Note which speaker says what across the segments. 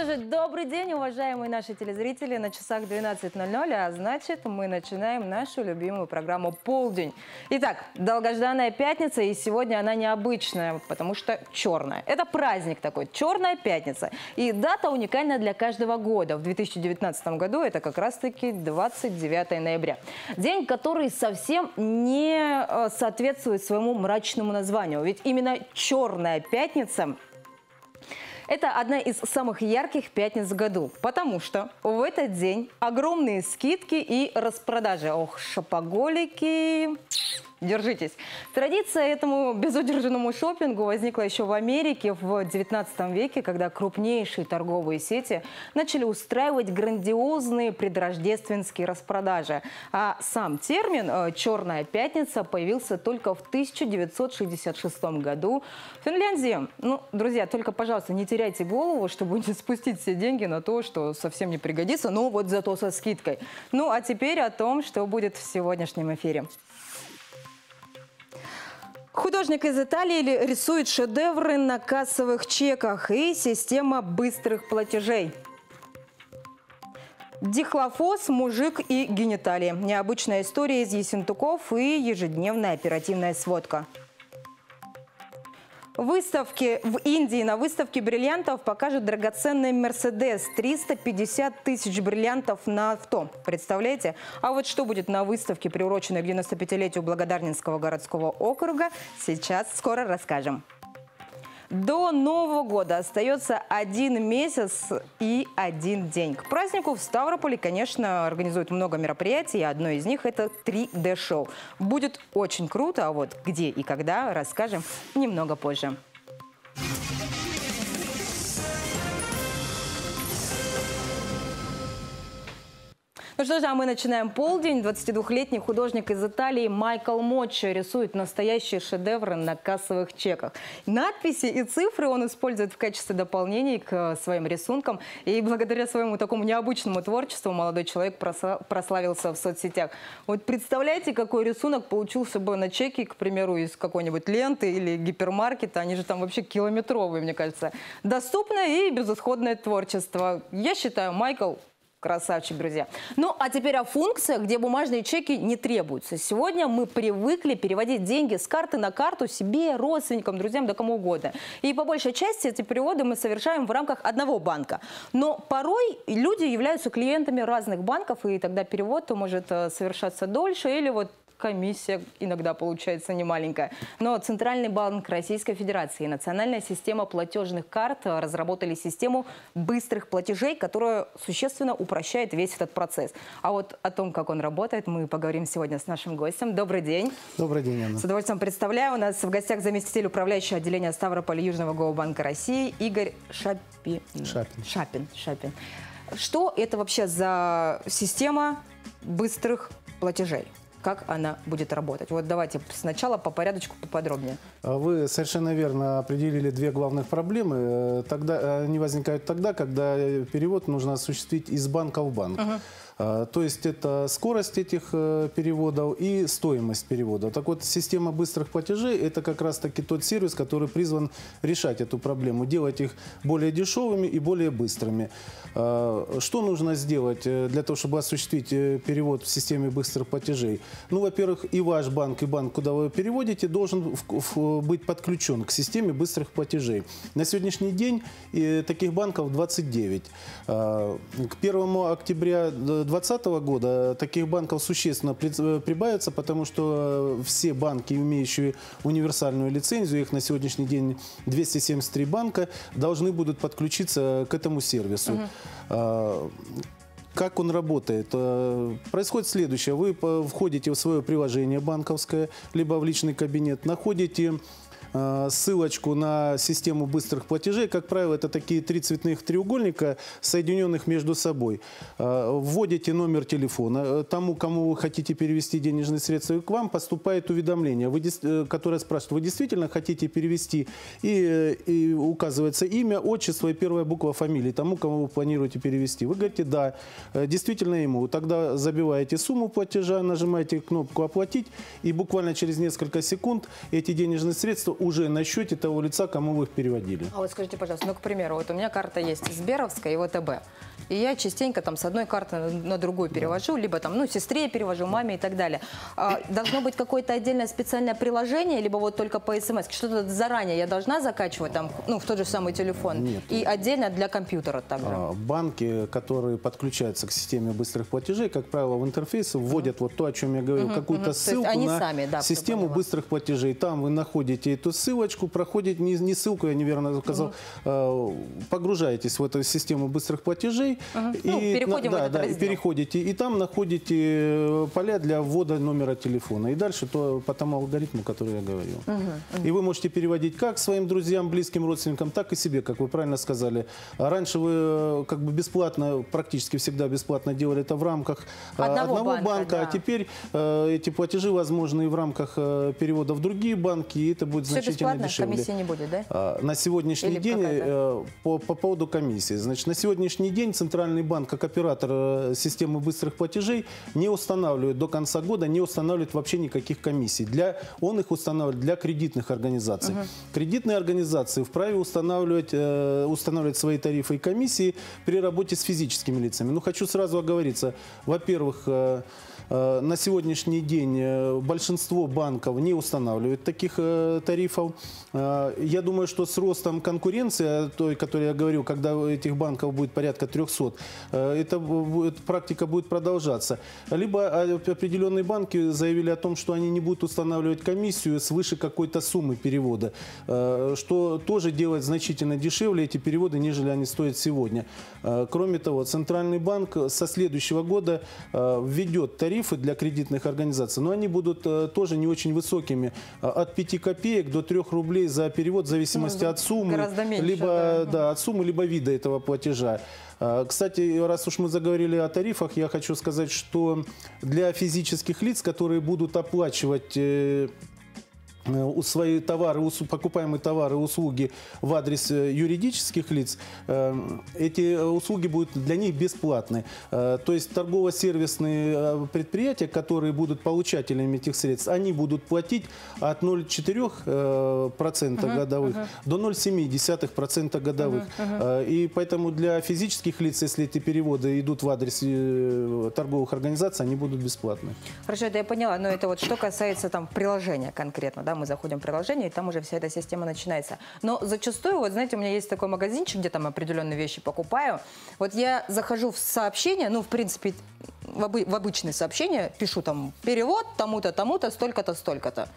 Speaker 1: что же, добрый день, уважаемые наши телезрители. На часах 12.00, а значит, мы начинаем нашу любимую программу «Полдень». Итак, долгожданная пятница, и сегодня она необычная, потому что черная. Это праздник такой, черная пятница. И дата уникальна для каждого года. В 2019 году это как раз-таки 29 ноября. День, который совсем не э, соответствует своему мрачному названию. Ведь именно черная пятница это одна из самых ярких пятниц в году, потому что в этот день огромные скидки и распродажи. Ох, шопоголики! Держитесь. Традиция этому безудержанному шопингу возникла еще в Америке в 19 веке, когда крупнейшие торговые сети начали устраивать грандиозные предрождественские распродажи. А сам термин э, «черная пятница» появился только в 1966 году в Финляндии. Ну, друзья, только, пожалуйста, не теряйте голову, чтобы не спустить все деньги на то, что совсем не пригодится, но вот зато со скидкой. Ну, а теперь о том, что будет в сегодняшнем эфире. Художник из Италии рисует шедевры на кассовых чеках и система быстрых платежей. Дихлофос, мужик и гениталии. Необычная история из Ессентуков и ежедневная оперативная сводка. Выставки в Индии на выставке бриллиантов покажут драгоценный Мерседес. 350 тысяч бриллиантов на авто. Представляете? А вот что будет на выставке, приуроченной к 95-летию Благодарнинского городского округа, сейчас скоро расскажем. До Нового года остается один месяц и один день. К празднику в Ставрополе, конечно, организуют много мероприятий. Одно из них – это 3D-шоу. Будет очень круто, а вот где и когда расскажем немного позже. Ну что же, а мы начинаем полдень. 22-летний художник из Италии Майкл Моччо рисует настоящие шедевры на кассовых чеках. Надписи и цифры он использует в качестве дополнений к своим рисункам. И благодаря своему такому необычному творчеству молодой человек прославился в соцсетях. Вот представляете, какой рисунок получился бы на чеке, к примеру, из какой-нибудь ленты или гипермаркета. Они же там вообще километровые, мне кажется. Доступное и безысходное творчество. Я считаю, Майкл Красавчик, друзья. Ну, а теперь о функциях, где бумажные чеки не требуются. Сегодня мы привыкли переводить деньги с карты на карту себе, родственникам, друзьям, да кому угодно. И по большей части эти переводы мы совершаем в рамках одного банка. Но порой люди являются клиентами разных банков, и тогда перевод может э, совершаться дольше или вот комиссия иногда получается немаленькая. Но Центральный банк Российской Федерации и Национальная система платежных карт разработали систему быстрых платежей, которая существенно упрощает весь этот процесс. А вот о том, как он работает, мы поговорим сегодня с нашим гостем. Добрый день.
Speaker 2: Добрый день, Анна.
Speaker 1: С удовольствием представляю. У нас в гостях заместитель управляющего отделения Ставрополя Южного Гоубанка России Игорь Шапи...
Speaker 2: Шапин.
Speaker 1: Шапин. Шапин. Что это вообще за система быстрых платежей? Как она будет работать. Вот давайте сначала по порядочку поподробнее.
Speaker 2: А вы совершенно верно определили две главных проблемы. Э, тогда, они возникают тогда, когда перевод нужно осуществить из банка в банк. Угу. То есть это скорость этих э, переводов и стоимость перевода. Так вот, система быстрых платежей – это как раз-таки тот сервис, который призван решать эту проблему, делать их более дешевыми и более быстрыми. А, что нужно сделать э, для того, чтобы осуществить э, перевод в системе быстрых платежей? Ну, во-первых, и ваш банк, и банк, куда вы переводите, должен быть подключен к системе быстрых платежей. На сегодняшний день таких банков 29. А, к 1 октября 2020 года таких банков существенно э, прибавится, потому что э, все банки, имеющие универсальную лицензию, их на сегодняшний день 273 банка, должны будут подключиться к этому сервису. Угу. Как он работает? Э, происходит следующее. Вы входите в свое приложение банковское, либо в личный кабинет, находите ссылочку на систему быстрых платежей. Как правило, это такие три цветных треугольника, соединенных между собой. Э, вводите номер телефона. Э, тому, кому вы хотите перевести денежные средства, к вам поступает уведомление, вы, которое спрашивает, вы действительно хотите перевести? И, и указывается имя, отчество и первая буква фамилии тому, кому вы планируете перевести. Вы говорите «да», действительно ему. Тогда забиваете сумму платежа, нажимаете кнопку «Оплатить», и буквально через несколько секунд эти денежные средства уже на счете того лица, кому вы их переводили.
Speaker 1: А вот скажите, пожалуйста, ну, к примеру, вот у меня карта есть Сберовская и ВТБ. И я частенько там с одной карты на, другую перевожу, либо там, ну, сестре перевожу, маме и так далее. А, должно быть какое-то отдельное специальное приложение, либо вот только по смс. Что-то заранее я должна закачивать там, ну, в тот же самый телефон.
Speaker 2: Нет.
Speaker 1: И отдельно для компьютера также.
Speaker 2: А, Банки, которые подключаются к системе быстрых платежей, как правило, в интерфейсы вводят вот то, о чем я говорил, какую-то
Speaker 1: То есть
Speaker 2: ссылку
Speaker 1: они
Speaker 2: на
Speaker 1: сами, да,
Speaker 2: систему быстрых платежей. Там вы находите эту ссылочку, проходите, не, не ссылку, я неверно сказал, а, погружаетесь в эту систему быстрых платежей.
Speaker 1: Ну, переходим в
Speaker 2: да, да, и
Speaker 1: раздел.
Speaker 2: переходите, и там находите э, поля для ввода номера телефона. И дальше то по тому алгоритму, который я говорил. И вы можете переводить как своим друзьям, близким родственникам, так и себе, как вы правильно сказали. А Раньше вы э, как бы бесплатно, практически всегда бесплатно делали это в рамках э,
Speaker 1: Одного банка,
Speaker 2: а
Speaker 1: да.
Speaker 2: теперь э, эти платежи возможны и в рамках э, перевода в другие банки, и это будет
Speaker 1: Все бесплатно,
Speaker 2: дешевле.
Speaker 1: комиссии не будет, да?
Speaker 2: А, На сегодняшний
Speaker 1: Или
Speaker 2: день э, по, по поводу комиссии. Значит, на сегодняшний день Центральный банк, как оператор э, системы быстрых платежей, не устанавливает до конца года, не устанавливает вообще никаких комиссий. Для, он их устанавливает для кредитных организаций. Кредитные организации вправе устанавливать, э, устанавливать свои тарифы и комиссии при работе с физическими лицами. Ну, хочу сразу оговориться. Во-первых, э, На сегодняшний день большинство банков не устанавливает таких э, тарифов. Э, Я думаю, что с ростом конкуренции, о той, которой я говорил, когда этих банков будет порядка 300, э, эта практика будет продолжаться. Либо э, определенные банки заявили о том, что они не будут устанавливать комиссию свыше какой-то суммы перевода, э, что тоже делает значительно дешевле эти переводы, нежели они стоят сегодня. Э, Кроме того, Центральный банк со следующего года э, введет тарифы для кредитных организаций, но они будут э, тоже не очень высокими, э, от 5 копеек до 3 рублей за перевод в зависимости
Speaker 1: Ну,
Speaker 2: от суммы,
Speaker 1: меньше,
Speaker 2: либо
Speaker 1: да.
Speaker 2: да, от суммы, либо вида этого платежа. А, Кстати, раз уж мы заговорили о тарифах, я хочу сказать, что для физических лиц, которые будут оплачивать э, свои товары, покупаемые товары и услуги в адрес э, юридических лиц, э, эти э, услуги будут для них бесплатны. Э, То есть торгово-сервисные э, предприятия, которые будут получателями этих средств, они будут платить от 0,4% э, процента годовых до 0,7% годовых. Э, И поэтому для физических лиц, если эти переводы идут в адрес э, торговых организаций, они будут бесплатны.
Speaker 1: Хорошо, это я поняла, но это вот что касается там приложения конкретно, да, мы заходим в приложение, и там уже вся эта система начинается. Но зачастую, вот знаете, у меня есть такой магазинчик, где там определенные вещи покупаю, вот я захожу в сообщение, ну, в принципе, в, обы- в обычные сообщения, пишу там перевод тому-то, тому-то, столько-то, столько-то.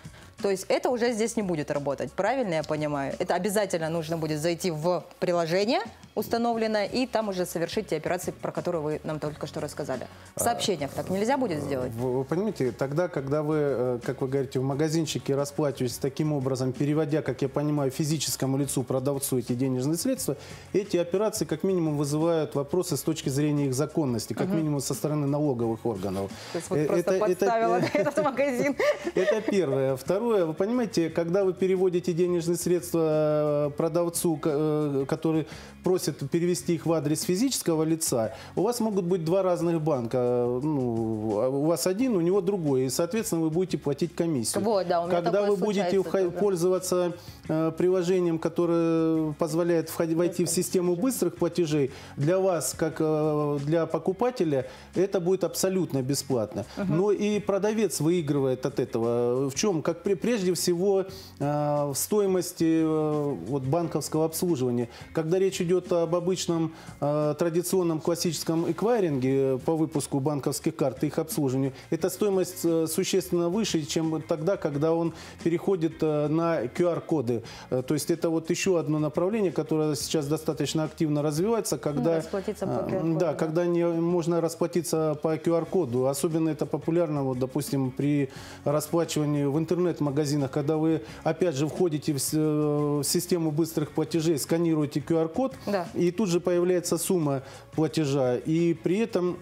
Speaker 1: То есть это уже здесь не будет работать, правильно я понимаю? Это обязательно нужно будет зайти в приложение установленное и там уже совершить те операции, про которые вы нам только что рассказали. В сообщениях так нельзя будет сделать?
Speaker 2: Вы, вы понимаете, тогда, когда вы, э, как вы говорите, в магазинчике расплачиваетесь таким образом, переводя, как я понимаю, физическому лицу, продавцу эти денежные средства, эти операции как минимум вызывают вопросы с точки зрения их законности, как минимум со стороны налоговых органов.
Speaker 1: То есть вот
Speaker 2: Э,
Speaker 1: просто
Speaker 2: это- это-
Speaker 1: подставила этот магазин.
Speaker 2: Это первое. Второе, вы понимаете, когда вы переводите денежные средства э, продавцу, ко- который просит перевести их в адрес физического лица, у вас могут быть два разных банка. Ну, а у вас один, у него другой. И, соответственно, вы будете платить комиссию.
Speaker 1: Вот, да, у меня
Speaker 2: когда вы будете
Speaker 1: тоже.
Speaker 2: пользоваться э, приложением, которое позволяет войти в систему быстрых платежей, для вас, как э, для покупателя, это будет абсолютно бесплатно. Но и продавец выигрывает от этого. В чем? Как прежде всего э, в стоимости э, вот, банковского обслуживания. Когда речь идет об обычном э, традиционном классическом эквайринге по выпуску банковских карт и их обслуживанию, эта стоимость э, существенно выше, чем тогда, когда он переходит э, на QR-коды. Э, То есть это вот еще одно направление, которое сейчас достаточно активно развивается, когда,
Speaker 1: расплатиться по
Speaker 2: э,
Speaker 1: QR-коду,
Speaker 2: да,
Speaker 1: да.
Speaker 2: когда не, можно расплатиться по QR-коду. Особенно это популярно, вот, допустим, при расплачивании в интернет-магазинах, когда вы, опять же, входите в, с- э, в систему быстрых платежей, сканируете QR-код,
Speaker 1: Да.
Speaker 2: И тут же появляется сумма платежа. И при этом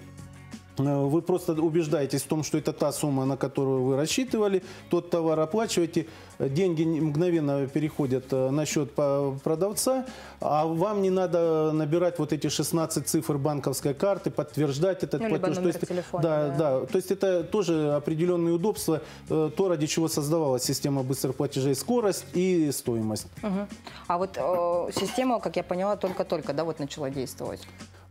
Speaker 2: Вы просто убеждаетесь в том, что это та сумма, на которую вы рассчитывали, тот товар оплачиваете, э, деньги мгновенно переходят э, на счет продавца, а вам не надо набирать вот эти 16 цифр банковской карты, подтверждать этот
Speaker 1: Ну,
Speaker 2: платеж.
Speaker 1: номер телефона,
Speaker 2: да,
Speaker 1: да.
Speaker 2: да, то есть это тоже определенные удобства, э, то, ради чего создавалась система быстрых платежей, скорость и стоимость.
Speaker 1: Мгм. А вот э, система, как я поняла, только-только, да, вот начала действовать.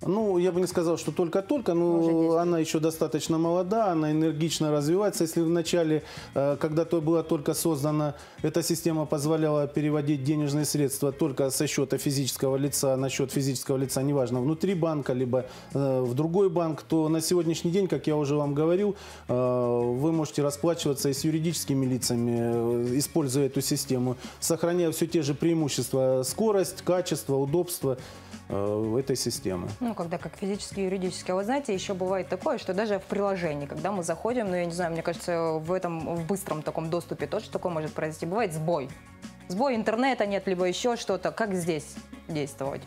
Speaker 2: Ну, я бы не сказал, что только-только, но она еще достаточно молода, она энергично развивается. Если в начале, э, когда то была только создана, эта система позволяла переводить денежные средства только со счета физического лица на счет физического лица, неважно, внутри банка, либо э, в другой банк, то на сегодняшний день, как я уже вам говорил, э, вы можете расплачиваться и с юридическими лицами, используя эту систему, сохраняя все те же преимущества, скорость, качество, удобство этой системы.
Speaker 1: Ну, когда как физически юридически. А вы знаете, еще бывает такое, что даже в приложении, когда мы заходим, ну, я не знаю, мне кажется, в этом, в быстром таком доступе тоже такое может произойти. Бывает сбой. Сбой интернета нет, либо еще что-то. Как здесь действовать?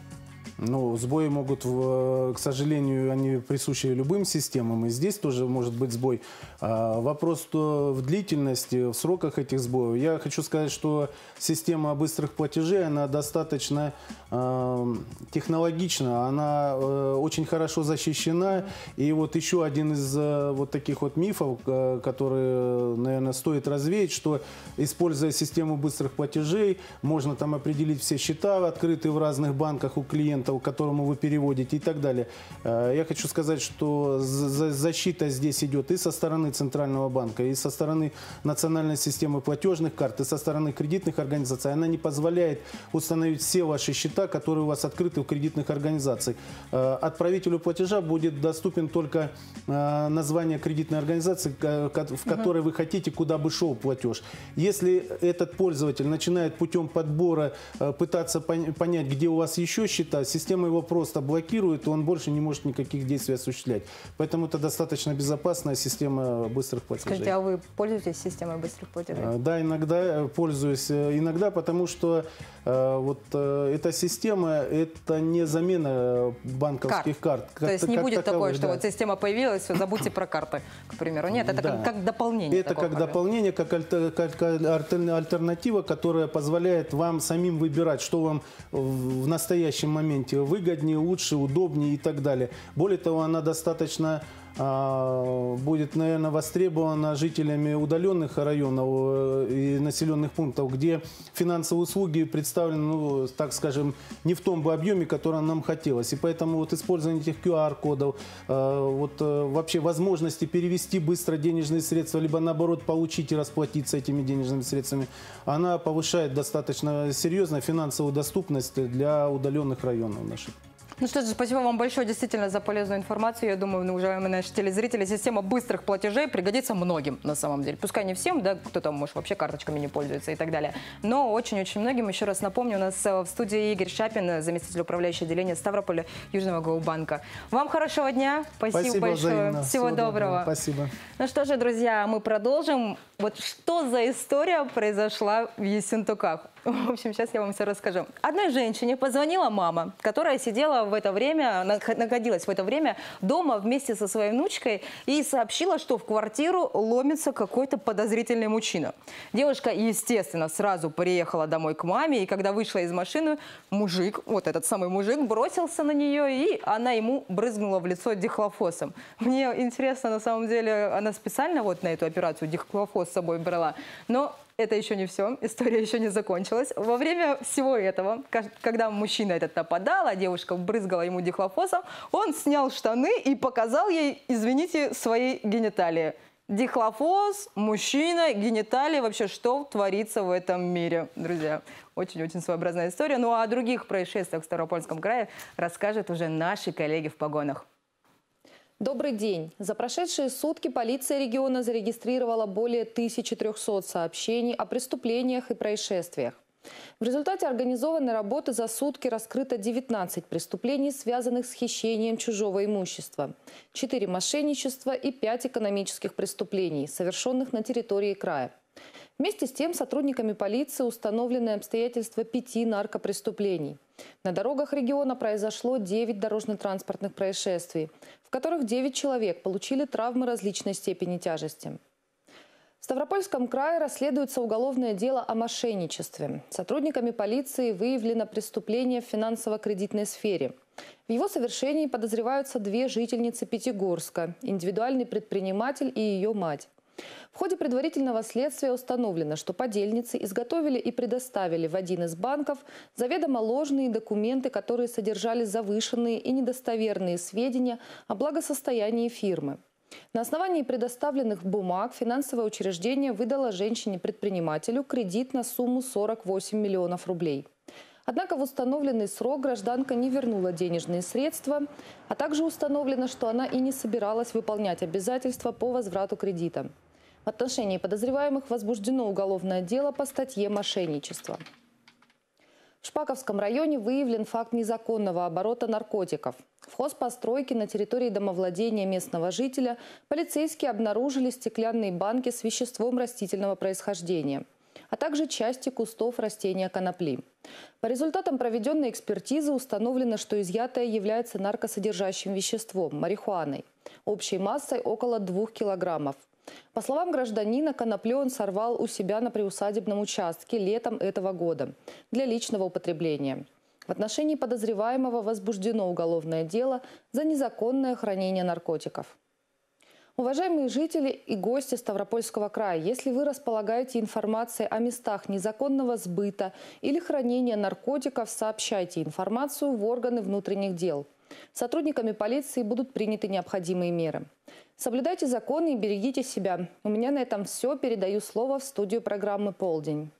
Speaker 2: Ну, сбои могут, в- к сожалению, они присущи любым системам, и здесь тоже может быть сбой. А вопрос в длительности, в сроках этих сбоев. Я хочу сказать, что система быстрых платежей, она достаточно э, технологична, она э, очень хорошо защищена. И вот еще один из э, вот таких вот мифов, э, которые, наверное, стоит развеять, что используя систему быстрых платежей, можно там определить все счета, открытые в разных банках у клиента, у которому вы переводите и так далее. Э, Я хочу сказать, что за- за- защита здесь идет и со стороны Центрального банка, и со стороны национальной системы платежных карт, и со стороны кредитных организаций. Она не позволяет установить все ваши счета, которые у вас открыты у кредитных организаций. Э, Отправителю платежа будет доступен только э, название кредитной организации, в которой вы хотите, куда бы шел платеж. Если этот пользователь начинает путем подбора пытаться пон- понять, где у вас еще счета, система его просто блокирует, и он больше не может никаких действий осуществлять. Поэтому это достаточно безопасная система быстрых платежей.
Speaker 1: Скажите, а вы пользуетесь системой быстрых платежей?
Speaker 2: Э, Да, иногда э, пользуюсь. Э, Иногда потому, что э, вот эта система это не замена банковских карт.
Speaker 1: То есть не будет такое,
Speaker 2: таковых,
Speaker 1: что
Speaker 2: да.
Speaker 1: вот система появилась, все, забудьте про карты, к примеру. Нет, это
Speaker 2: Да.
Speaker 1: как, как дополнение.
Speaker 2: Это как дополнение, как, альтер- как альтер- альтернатива, которая позволяет вам самим выбирать, что вам в настоящем моменте выгоднее, лучше, удобнее и так далее. Более того, она достаточно будет, наверное, востребована жителями удаленных районов э, и населенных пунктов, где финансовые услуги представлены, ну, так скажем, не в том бы объеме, который нам хотелось. И поэтому вот использование этих QR-кодов, э, вот э, вообще возможности перевести быстро денежные средства, либо наоборот получить и расплатиться этими денежными средствами, она повышает достаточно серьезно финансовую доступность для удаленных районов наших.
Speaker 1: Ну что ж, спасибо вам большое действительно за полезную информацию. Я думаю, ну, уважаемые наши телезрители, система быстрых платежей пригодится многим на самом деле. Пускай не всем, да, кто-то, может, вообще карточками не пользуется и так далее. Но очень-очень многим. Еще раз напомню, у нас э, в студии Игорь Шапин, э, заместитель управляющего отделения Ставрополя Южного Гоубанка. Вам хорошего дня. Спасибо, большое.
Speaker 2: взаимно.
Speaker 1: Всего, доброго.
Speaker 2: Спасибо.
Speaker 1: Ну что же, друзья, мы продолжим. Вот что за история произошла в Ессентуках? В общем, сейчас я вам все расскажу. Одной женщине позвонила мама, которая сидела в это время, нах- находилась в это время дома вместе со своей внучкой и сообщила, что в квартиру ломится какой-то подозрительный мужчина. Девушка, естественно, сразу приехала домой к маме, и когда вышла из машины, мужик, вот этот самый мужик, бросился на нее, и она ему брызгнула в лицо дихлофосом. Мне интересно, на самом деле, она специально вот на эту операцию дихлофос с собой брала, но это еще не все, история еще не закончилась. Во время всего этого, когда мужчина этот нападал, а девушка брызгала ему дихлофосом, он снял штаны и показал ей, извините, свои гениталии. Дихлофос, мужчина, гениталии, вообще что творится в этом мире, друзья. Очень-очень своеобразная история. Ну а о других происшествиях в Ставропольском крае расскажут уже наши коллеги в погонах.
Speaker 3: Добрый день. За прошедшие сутки полиция региона зарегистрировала более 1300 сообщений о преступлениях и происшествиях. В результате организованной работы за сутки раскрыто 19 преступлений, связанных с хищением чужого имущества, 4 мошенничества и 5 экономических преступлений, совершенных на территории края. Вместе с тем сотрудниками полиции установлены обстоятельства пяти наркопреступлений. На дорогах региона произошло 9 дорожно-транспортных происшествий, которых 9 человек получили травмы различной степени тяжести. В Ставропольском крае расследуется уголовное дело о мошенничестве. Сотрудниками полиции выявлено преступление в финансово-кредитной сфере. В его совершении подозреваются две жительницы Пятигорска, индивидуальный предприниматель и ее мать. В ходе предварительного следствия установлено, что подельницы изготовили и предоставили в один из банков заведомо ложные документы, которые содержали завышенные и недостоверные сведения о благосостоянии фирмы. На основании предоставленных бумаг финансовое учреждение выдало женщине-предпринимателю кредит на сумму 48 миллионов рублей. Однако в установленный срок гражданка не вернула денежные средства, а также установлено, что она и не собиралась выполнять обязательства по возврату кредита. В отношении подозреваемых возбуждено уголовное дело по статье «Мошенничество». В Шпаковском районе выявлен факт незаконного оборота наркотиков. В хозпостройке на территории домовладения местного жителя полицейские обнаружили стеклянные банки с веществом растительного происхождения, а также части кустов растения конопли. По результатам проведенной экспертизы установлено, что изъятое является наркосодержащим веществом – марихуаной, общей массой около 2 килограммов – по словам гражданина, коноплю он сорвал у себя на приусадебном участке летом этого года для личного употребления. В отношении подозреваемого возбуждено уголовное дело за незаконное хранение наркотиков. Уважаемые жители и гости Ставропольского края, если вы располагаете информацией о местах незаконного сбыта или хранения наркотиков, сообщайте информацию в органы внутренних дел. Сотрудниками полиции будут приняты необходимые меры. Соблюдайте законы и берегите себя. У меня на этом все. Передаю слово в студию программы «Полдень».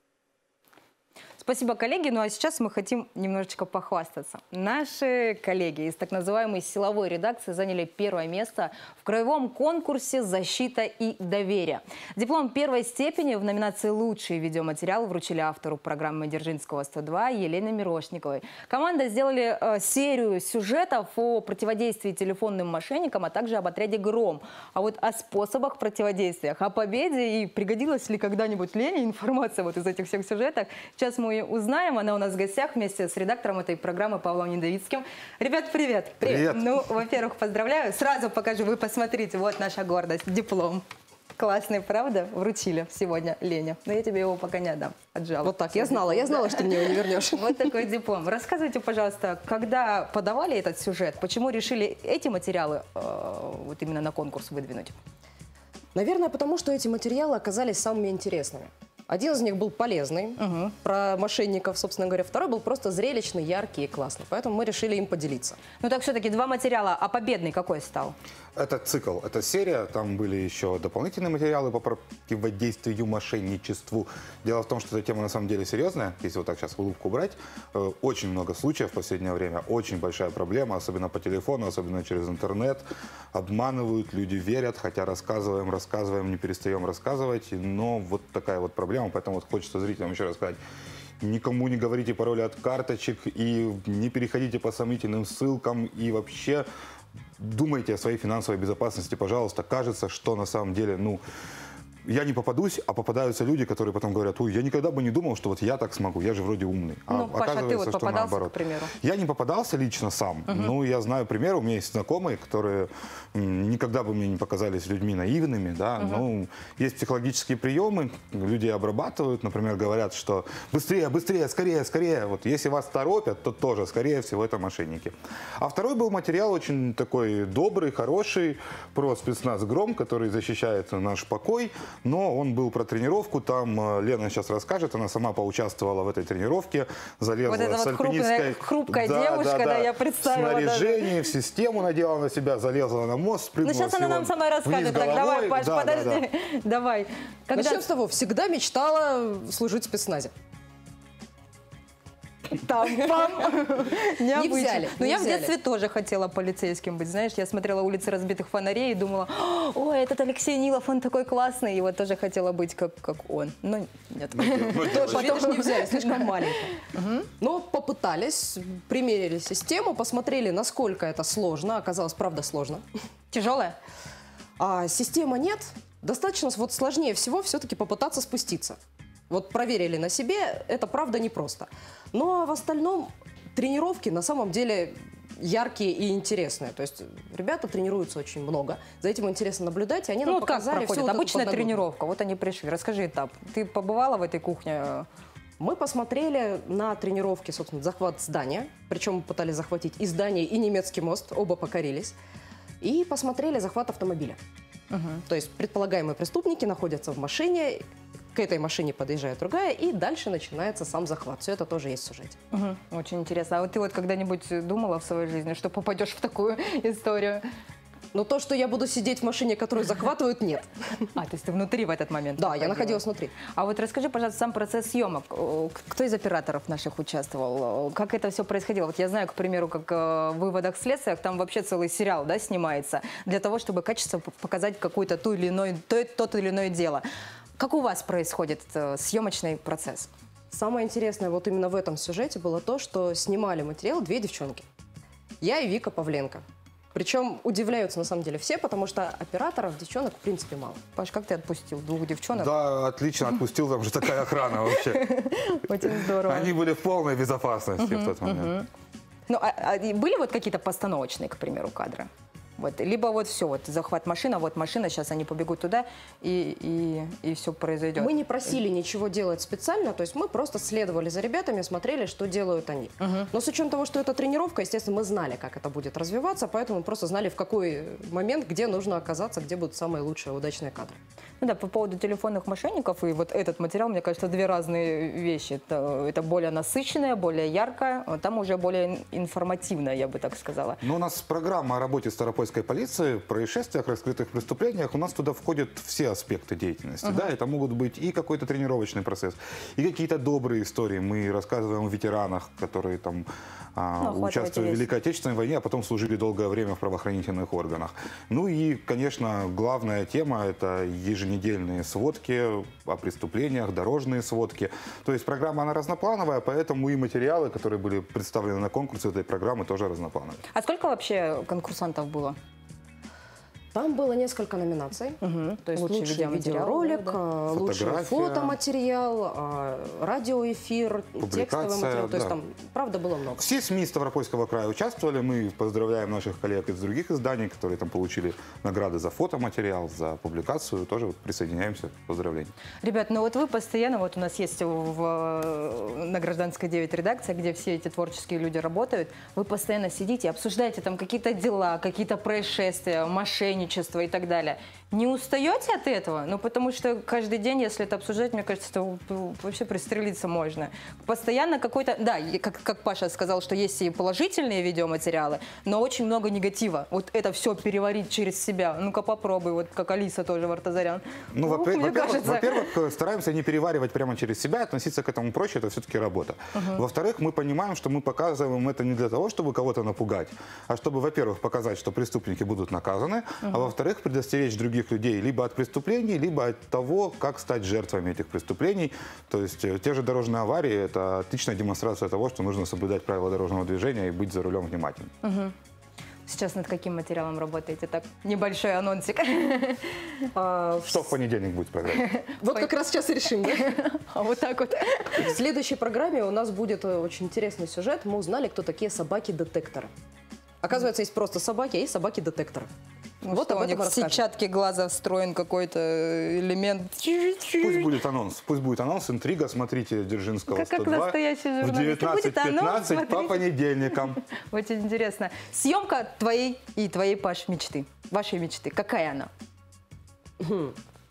Speaker 1: Спасибо, коллеги. Ну а сейчас мы хотим немножечко похвастаться. Наши коллеги из так называемой силовой редакции заняли первое место в краевом конкурсе «Защита и доверие». Диплом первой степени в номинации «Лучший видеоматериал» вручили автору программы Дзержинского 102 Елене Мирошниковой. Команда сделали э, серию сюжетов о противодействии телефонным мошенникам, а также об отряде «Гром». А вот о способах противодействия, о победе и пригодилась ли когда-нибудь Лене информация вот из этих всех сюжетов, сейчас мы узнаем. Она у нас в гостях вместе с редактором этой программы Павлом Недовицким. Ребят, привет.
Speaker 4: Привет.
Speaker 1: Ну, во-первых, поздравляю. Сразу покажу, вы посмотрите. Вот наша гордость, диплом. Классный, правда? Вручили сегодня Лене. Но я тебе его пока не отдам. Отжала.
Speaker 5: Вот так, я знала, я знала, что ты мне его не вернешь.
Speaker 1: Вот такой диплом. Рассказывайте, пожалуйста, когда подавали этот сюжет, почему решили эти материалы э, вот именно на конкурс выдвинуть?
Speaker 5: Наверное, потому что эти материалы оказались самыми интересными. Один из них был полезный, угу. про мошенников, собственно говоря. Второй был просто зрелищный, яркий и классный. Поэтому мы решили им поделиться.
Speaker 1: Ну так все-таки два материала. А победный какой стал?
Speaker 4: Это цикл, это серия, там были еще дополнительные материалы по противодействию мошенничеству. Дело в том, что эта тема на самом деле серьезная, если вот так сейчас улыбку брать. Э, очень много случаев в последнее время, очень большая проблема, особенно по телефону, особенно через интернет. Обманывают, люди верят, хотя рассказываем, рассказываем, не перестаем рассказывать, но вот такая вот проблема, поэтому вот хочется зрителям еще раз сказать, никому не говорите пароли от карточек и не переходите по сомнительным ссылкам и вообще думайте о своей финансовой безопасности, пожалуйста. Кажется, что на самом деле, ну, я не попадусь, а попадаются люди, которые потом говорят, ой, я никогда бы не думал, что вот я так смогу, я же вроде умный.
Speaker 1: А ну, Паша, оказывается, ты вот
Speaker 4: что наоборот.
Speaker 1: к примеру?
Speaker 4: Я не попадался лично сам, угу. ну, я знаю примеры, у меня есть знакомые, которые никогда бы мне не показались людьми наивными, да, угу. ну, есть психологические приемы, люди обрабатывают, например, говорят, что быстрее, быстрее, скорее, скорее, вот если вас торопят, то тоже, скорее всего, это мошенники. А второй был материал очень такой добрый, хороший, про спецназ «Гром», который защищает наш покой, но он был про тренировку, там э, Лена сейчас расскажет, она сама поучаствовала в этой тренировке, залезла
Speaker 1: вот эта
Speaker 4: с
Speaker 1: вот хрупкая, хрупкая да, девушка, да, да, я представила.
Speaker 4: Снаряжение, в систему надела на себя, залезла на мост,
Speaker 1: Ну сейчас она нам сама расскажет, так давай, Паш, да, подожди, да, да. давай.
Speaker 5: Когда... Начнем с того, всегда мечтала служить в спецназе.
Speaker 1: Там, пам.
Speaker 5: Не взяли.
Speaker 1: Но я в детстве тоже хотела полицейским быть. Знаешь, я смотрела улицы разбитых фонарей и думала, ой, этот Алексей Нилов, он такой классный. И вот тоже хотела быть как, как он. Но нет.
Speaker 5: Потом не взяли, слишком маленькая. Но попытались, примерили систему, посмотрели, насколько это сложно. Оказалось, правда, сложно.
Speaker 1: Тяжелая?
Speaker 5: А система нет, Достаточно вот сложнее всего все-таки попытаться спуститься. Вот проверили на себе, это правда непросто. Но в остальном тренировки на самом деле яркие и интересные. То есть ребята тренируются очень много. За этим интересно наблюдать, и они
Speaker 1: Ну,
Speaker 5: нам
Speaker 1: вот как
Speaker 5: показали всю
Speaker 1: проходит? Обычная тренировка. Вот они пришли. Расскажи этап. Ты побывала в этой кухне?
Speaker 5: Мы посмотрели на тренировке, собственно, захват здания. Причем пытались захватить и здание, и немецкий мост. Оба покорились. И посмотрели захват автомобиля. То есть предполагаемые преступники находятся в машине, к этой машине подъезжает другая, и дальше начинается сам захват. Все это тоже есть в сюжете.
Speaker 1: Мгм. Очень интересно. А вот ты вот когда-нибудь думала в своей жизни, что попадешь в такую историю?
Speaker 5: Но то, что я буду сидеть в машине, которую захватывают, нет.
Speaker 1: А, то есть ты внутри в этот момент?
Speaker 5: Да, я
Speaker 1: находилась.
Speaker 5: внутри.
Speaker 1: А вот расскажи, пожалуйста, сам процесс съемок. Кто из операторов наших участвовал? Как это все происходило? Вот я знаю, к примеру, как э, в «Выводах следствиях» там вообще целый сериал да, снимается для того, чтобы качественно п- показать какое-то то или иное, то, тот или иное дело. Как у вас происходит э, съемочный процесс?
Speaker 5: Самое интересное вот именно в этом сюжете было то, что снимали материал две девчонки. Я и Вика Павленко. Причем удивляются на самом деле все, потому что операторов девчонок в принципе мало.
Speaker 1: Паш, как ты отпустил двух девчонок?
Speaker 4: Да, отлично, отпустил, там же такая охрана вообще.
Speaker 1: Очень здорово.
Speaker 4: Они были в полной безопасности в тот момент.
Speaker 1: Ну, а- а были вот какие-то постановочные, к примеру, кадры? Вот, либо вот все, вот захват машина, вот машина, сейчас они побегут туда, и, и, и все произойдет.
Speaker 5: Мы не просили ничего делать специально, то есть мы просто следовали за ребятами, смотрели, что делают они. Но с учетом того, что это тренировка, естественно, мы знали, как это будет развиваться, поэтому мы просто знали, в какой момент, где нужно оказаться, где будут самые лучшие удачные кадры.
Speaker 1: Ну да, по поводу телефонных мошенников и вот этот материал, мне кажется, две разные вещи. Это, это более насыщенное, более яркое, а там уже более информативное, я бы так сказала.
Speaker 4: Ну, у нас программа о работе Старопольской полиции, происшествиях, раскрытых преступлениях. У нас туда входят все аспекты деятельности. Да, это могут быть и какой-то тренировочный процесс, и какие-то добрые истории. Мы рассказываем о ветеранах, которые там а,
Speaker 1: Ну,
Speaker 4: участвовали в. Великой Отечественной войне, а потом служили долгое время в правоохранительных органах. Ну и, конечно, главная тема – это еженедельные сводки о преступлениях, дорожные сводки. То есть программа, она разноплановая, поэтому и материалы, которые были представлены на конкурсе этой программы, тоже разноплановые.
Speaker 1: А сколько вообще конкурсантов было?
Speaker 5: Там было несколько номинаций.
Speaker 1: То есть
Speaker 5: лучший
Speaker 1: лучший
Speaker 5: видеоролик,
Speaker 1: да,
Speaker 5: а, лучший фотоматериал, а, радиоэфир, текстовый
Speaker 4: Публикация,
Speaker 5: материал. То есть
Speaker 4: да.
Speaker 5: там, правда, было много.
Speaker 4: Все СМИ Ставропольского края участвовали. Мы поздравляем наших коллег из других изданий, которые там получили награды за фотоматериал, за публикацию. Тоже вот присоединяемся к поздравлениям.
Speaker 1: Ребят, ну вот вы постоянно, вот у нас есть в, на Гражданской 9 редакция, где все эти творческие люди работают, вы постоянно сидите, обсуждаете там какие-то дела, какие-то происшествия, мошенничество и так далее. Не устаете от этого? Ну, потому что каждый день, если это обсуждать, мне кажется, это вообще пристрелиться можно. Постоянно какой-то... Да, как, как Паша сказал, что есть и положительные видеоматериалы, но очень много негатива. Вот это все переварить через себя. Ну-ка попробуй, вот как Алиса тоже, Вартазарян.
Speaker 4: Ну, во-первых,
Speaker 1: кажется.
Speaker 4: во-первых, э, стараемся не переваривать прямо через себя, относиться к этому проще, это все-таки работа. Во-вторых, мы понимаем, что мы показываем это не для того, чтобы кого-то напугать, а чтобы, во-первых, показать, что преступники будут наказаны, а во-вторых, предостеречь других людей либо от преступлений, либо от того, как стать жертвами этих преступлений. То есть э, те же дорожные аварии – это отличная демонстрация того, что нужно соблюдать правила дорожного движения и быть за рулем внимательным.
Speaker 1: Сейчас над каким материалом работаете? Так, небольшой анонсик.
Speaker 5: А,
Speaker 4: Что в понедельник будет в программе?
Speaker 5: Вот как раз сейчас и решим. да?
Speaker 1: А вот так вот.
Speaker 5: В следующей программе у нас будет э, очень интересный сюжет. Мы узнали, кто такие собаки-детекторы. Оказывается, есть просто собаки, а есть собаки-детекторы.
Speaker 1: Вот
Speaker 5: вот
Speaker 1: у
Speaker 5: об этом
Speaker 1: них в сетчатке глаза встроен какой-то элемент.
Speaker 4: Пусть будет анонс. Пусть будет анонс. Интрига. Смотрите Дзержинского
Speaker 1: Как- как
Speaker 4: 102
Speaker 1: настоящий
Speaker 4: в
Speaker 1: журналист. Будет анонс,
Speaker 4: 19.15 по
Speaker 1: смотрите.
Speaker 4: понедельникам.
Speaker 1: Очень интересно. Съемка твоей и твоей, Паш, мечты. Вашей мечты. Какая она?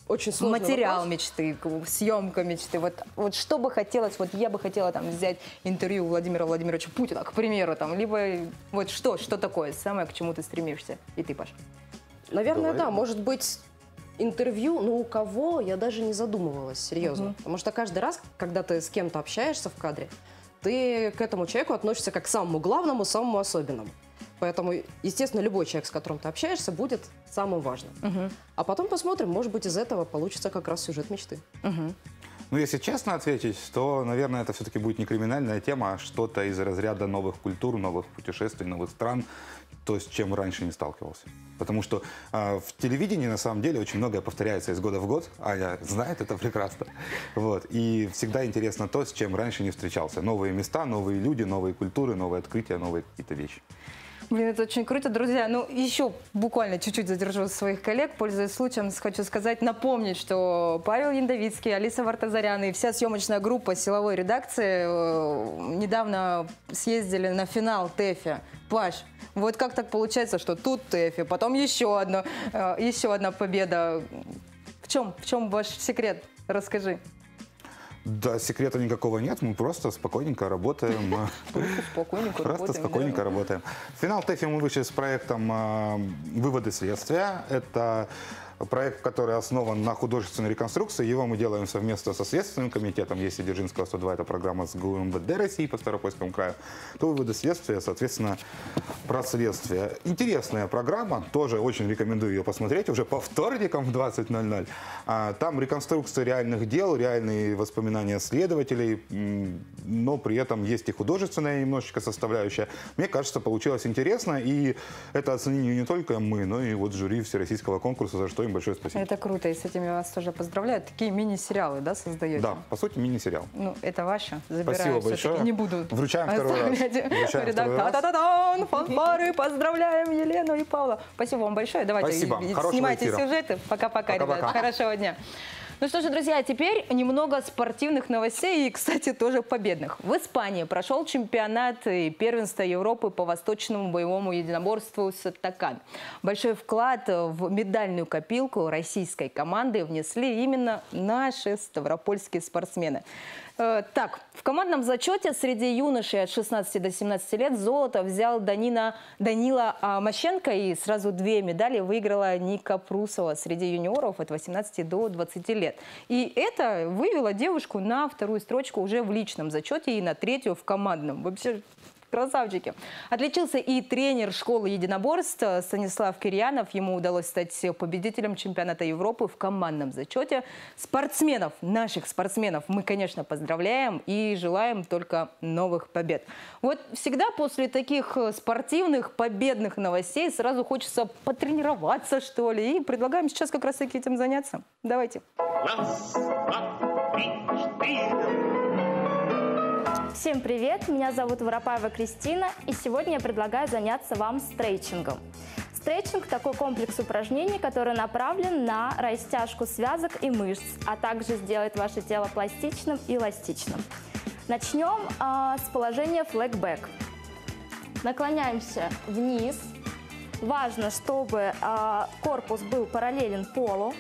Speaker 5: Очень сложный
Speaker 1: Материал
Speaker 5: вопрос.
Speaker 1: мечты, съемка мечты. Вот, вот что бы хотелось, вот я бы хотела там взять интервью у Владимира Владимировича Путина, к примеру, там, либо вот что, что такое самое, к чему ты стремишься? И ты, Паш.
Speaker 5: Наверное,
Speaker 4: Давай.
Speaker 5: да. Может быть, интервью, но у кого, я даже не задумывалась, серьезно. Потому что каждый раз, когда ты с кем-то общаешься в кадре, ты к этому человеку относишься как к самому главному, самому особенному. Поэтому, естественно, любой человек, с которым ты общаешься, будет самым важным. А потом посмотрим, может быть, из этого получится как раз сюжет мечты.
Speaker 4: Ну, если честно ответить, то, наверное, это все-таки будет не криминальная тема, а что-то из разряда новых культур, новых путешествий, новых стран, то, с чем раньше не сталкивался. Потому что а, в телевидении на самом деле очень многое повторяется из года в год. Аня знает это прекрасно. Вот. И всегда интересно то, с чем раньше не встречался. Новые места, новые люди, новые культуры, новые открытия, новые какие-то вещи.
Speaker 1: Блин, это очень круто, друзья. Ну, еще буквально чуть-чуть задержу своих коллег. Пользуясь случаем, хочу сказать, напомнить, что Павел Яндовицкий, Алиса Вартазарян и вся съемочная группа силовой редакции э, недавно съездили на финал ТЭФИ. Паш, вот как так получается, что тут ТЭФИ, потом еще, одно, э, еще одна победа. В чем, в чем ваш секрет? Расскажи.
Speaker 4: Да, секрета никакого нет, мы просто спокойненько работаем.
Speaker 1: Спокойненько
Speaker 4: Просто спокойненько работаем. Финал ТЭФИ мы вышли с проектом а, «Выводы следствия». Это проект, который основан на художественной реконструкции. Его мы делаем совместно со Следственным комитетом. Если Дзержинского 102, это программа с ГУМВД России по Ставропольскому краю, то «Выводы следствия», соответственно, про следствие. Интересная программа, тоже очень рекомендую ее посмотреть уже по вторникам в 20.00. А, Там реконструкция реальных дел, реальные воспоминания следователей, но при этом есть и художественная немножечко составляющая. Мне кажется, получилось интересно, и это оценили не только мы, но и вот жюри Всероссийского конкурса, за что им большое спасибо.
Speaker 1: Это круто, и с этим я вас тоже поздравляю. Такие мини-сериалы, да, создаете?
Speaker 4: Да, по сути, мини-сериал.
Speaker 1: Ну, это ваше. Забираю.
Speaker 4: Спасибо большое.
Speaker 1: Не буду.
Speaker 4: Вручаем второй раз. Вручаем второй раз.
Speaker 1: Фанфары, поздравляем Елену и Павла. Спасибо вам большое. Давайте
Speaker 4: Спасибо.
Speaker 1: снимайте сюжеты. Пока-пока, ребят.
Speaker 4: Пока-пока.
Speaker 1: Хорошего дня. Ну что же, друзья, теперь немного спортивных новостей и, кстати, тоже победных. В Испании прошел чемпионат и первенство Европы по восточному боевому единоборству Сатакан. Большой вклад в медальную копилку российской команды внесли именно наши ставропольские спортсмены. Э, Так, в командном зачете среди юношей от 16 до 17 лет золото взял Данина, Данила Мощенко и сразу две медали выиграла Ника Прусова среди юниоров от 18 до 20 лет. И это вывело девушку на вторую строчку уже в личном зачете и на третью в командном. Вообще Красавчики. Отличился и тренер школы единоборств Станислав Кирьянов. Ему удалось стать победителем чемпионата Европы в командном зачете. Спортсменов, наших спортсменов мы, конечно, поздравляем и желаем только новых побед. Вот всегда после таких спортивных победных новостей сразу хочется потренироваться, что ли. И предлагаем сейчас как раз таки этим заняться. Давайте.
Speaker 6: Раз, два, три, четыре.
Speaker 7: Всем привет! Меня зовут Воропаева Кристина, и сегодня я предлагаю заняться вам стрейчингом. Стрейчинг – такой комплекс упражнений, который направлен на растяжку связок и мышц, а также сделает ваше тело пластичным и эластичным. Начнем а, с положения флэгбэк. Наклоняемся вниз. Важно, чтобы а, корпус был параллелен полу,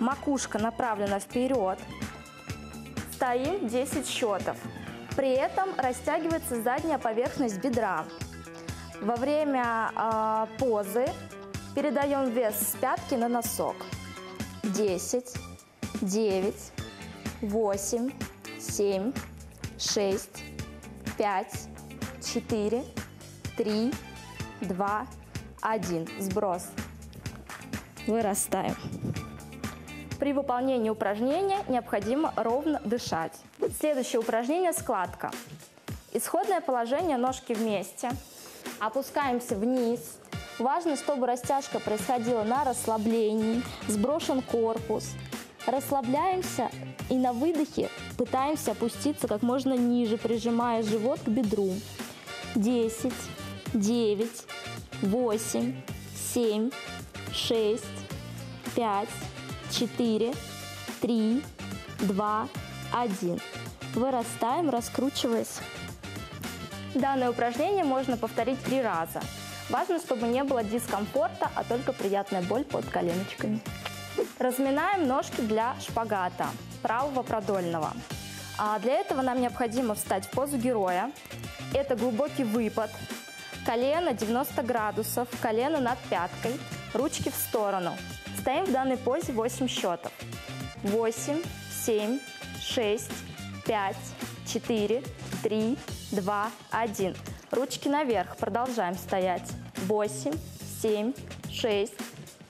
Speaker 7: макушка направлена вперед. Стоим 10 счетов. При этом растягивается задняя поверхность бедра. Во время а, позы передаем вес с пятки на носок. 10, 9, 8, 7, 6, 5, 4, 3, 2, 1. Сброс. Вырастаем. При выполнении упражнения необходимо ровно дышать. Следующее упражнение – складка. Исходное положение ножки вместе. Опускаемся вниз. Важно, чтобы растяжка происходила на расслаблении, сброшен корпус. Расслабляемся и на выдохе пытаемся опуститься как можно ниже, прижимая живот к бедру. 10, 9, 8, 7, 6, 5, 4, 3, 2, 1. Вырастаем, раскручиваясь. Данное упражнение можно повторить три раза. Важно, чтобы не было дискомфорта, а только приятная боль под коленочками. Разминаем ножки для шпагата правого продольного. А для этого нам необходимо встать в позу героя. Это глубокий выпад. Колено 90 градусов, колено над пяткой, ручки в сторону. Стоим в данной позе 8 счетов. 8, 7, 6, 5, 4, 3, 2, 1. Ручки наверх. Продолжаем стоять. 8, 7, 6,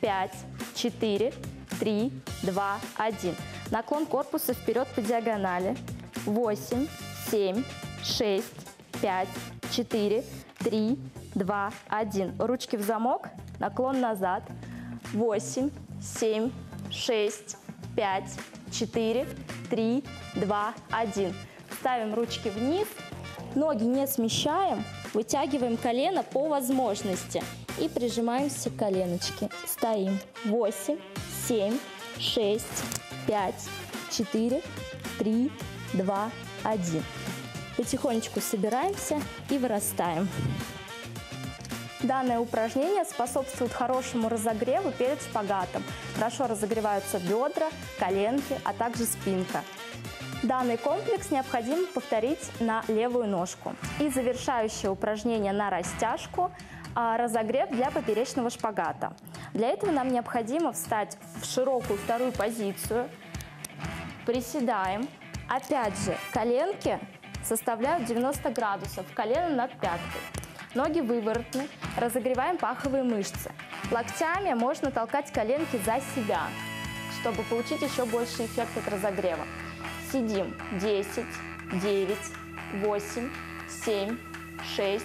Speaker 7: 5, 4, 3, 2, 1. Наклон корпуса вперед по диагонали. 8, 7, 6, 5, 4, 3, 2, 1. Ручки в замок, наклон назад. 8, 7, 6, 5, 4, 3, 2, 1. Ставим ручки вниз, ноги не смещаем, вытягиваем колено по возможности и прижимаемся к коленочке. Стоим. 8, 7, 6, 5, 4, 3, 2, 1. Потихонечку собираемся и вырастаем. Данное упражнение способствует хорошему разогреву перед шпагатом. Хорошо разогреваются бедра, коленки, а также спинка. Данный комплекс необходимо повторить на левую ножку. И завершающее упражнение на растяжку а, разогрев для поперечного шпагата. Для этого нам необходимо встать в широкую вторую позицию, приседаем. Опять же, коленки составляют 90 градусов, колено над пяткой. Ноги выворотны, разогреваем паховые мышцы. Локтями можно толкать коленки за себя, чтобы получить еще больше эффект от разогрева. Сидим 10, 9, 8, 7, 6,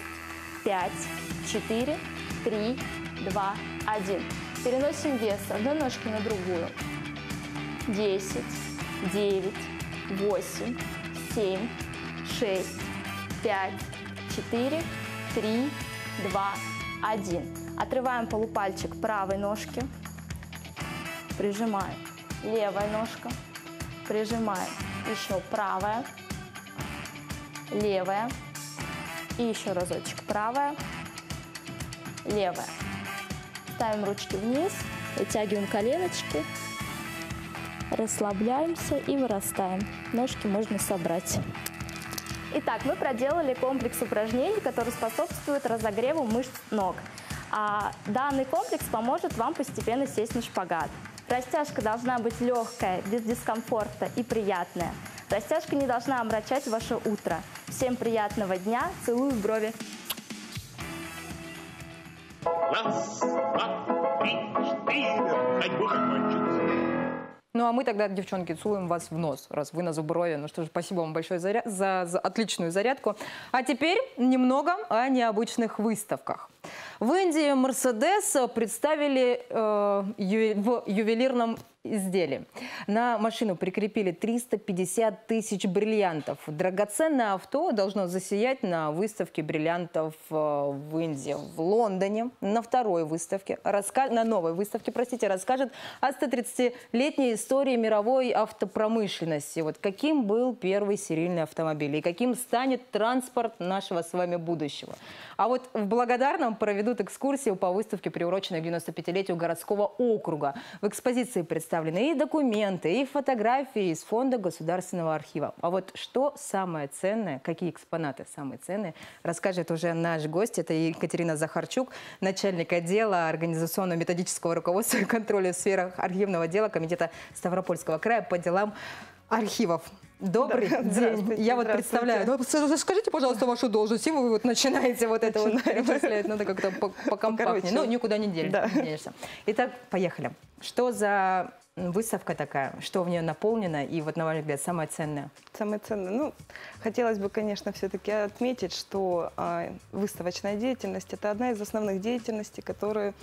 Speaker 7: 5, 4, 3, 2, 1. Переносим вес с одной ножки на другую. 10, 9, 8, 7, 6, 5, 4, 3, 2, 1. Отрываем полупальчик правой ножки. Прижимаем. Левая ножка. Прижимаем. Еще правая. Левая. И еще разочек. Правая. Левая. Ставим ручки вниз. Вытягиваем коленочки. Расслабляемся и вырастаем. Ножки можно собрать. Итак, мы проделали комплекс упражнений, который способствует разогреву мышц ног. А данный комплекс поможет вам постепенно сесть на шпагат. Растяжка должна быть легкая, без дискомфорта и приятная. Растяжка не должна омрачать ваше утро. Всем приятного дня. Целую в брови.
Speaker 6: Раз, два, три, четыре. Ходьбу как.
Speaker 1: Ну а мы тогда, девчонки, целуем вас в нос, раз вы на зуброве. Ну что ж, спасибо вам большое за, за, за отличную зарядку. А теперь немного о необычных выставках. В Индии Мерседес представили э, ю- в ювелирном изделии. На машину прикрепили 350 тысяч бриллиантов. Драгоценное авто должно засиять на выставке бриллиантов э, в Индии, в Лондоне, на второй выставке, на новой выставке, простите, расскажет о 130-летней истории мировой автопромышленности. Вот каким был первый серийный автомобиль и каким станет транспорт нашего с вами будущего. А вот в Благодарном проведут экскурсию по выставке, приуроченной к 95-летию городского округа. В экспозиции представлены и документы, и фотографии из фонда Государственного архива. А вот что самое ценное, какие экспонаты самые ценные, расскажет уже наш гость. Это Екатерина Захарчук, начальник отдела организационно-методического руководства и контроля в сферах архивного дела Комитета Ставропольского края по делам архивов. Добрый
Speaker 8: Да,
Speaker 1: день.
Speaker 8: здравствуйте,
Speaker 1: Я вот представляю. Ну, скажите, пожалуйста, вашу должность, и вы вот начинаете вот это вот перечислять. Надо как-то по- покомпактнее. Ну, никуда не
Speaker 8: Да.
Speaker 1: денешься. Итак, поехали. Что за выставка такая? Что в нее наполнено? И вот, на ваш взгляд, самое ценное?
Speaker 8: Самое ценное. Ну, хотелось бы, конечно, все-таки отметить, что а, выставочная деятельность – это одна из основных деятельностей, которые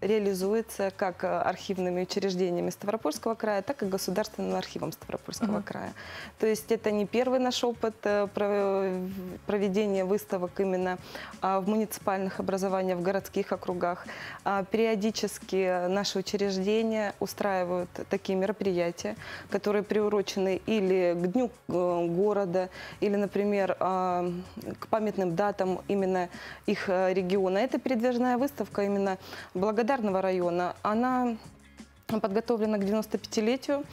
Speaker 8: реализуется как а, архивными учреждениями Ставропольского края, так и Государственным архивом Ставропольского края. То есть это не первый наш опыт э, про- проведения выставок именно а, в муниципальных образованиях, в городских округах. А, Периодически наши учреждения устраивают такие мероприятия, которые приурочены или к Дню э, города, или, например, а, к памятным датам именно их э, региона. Это передвижная выставка именно Благодарного района. Она подготовлена к 95-летию.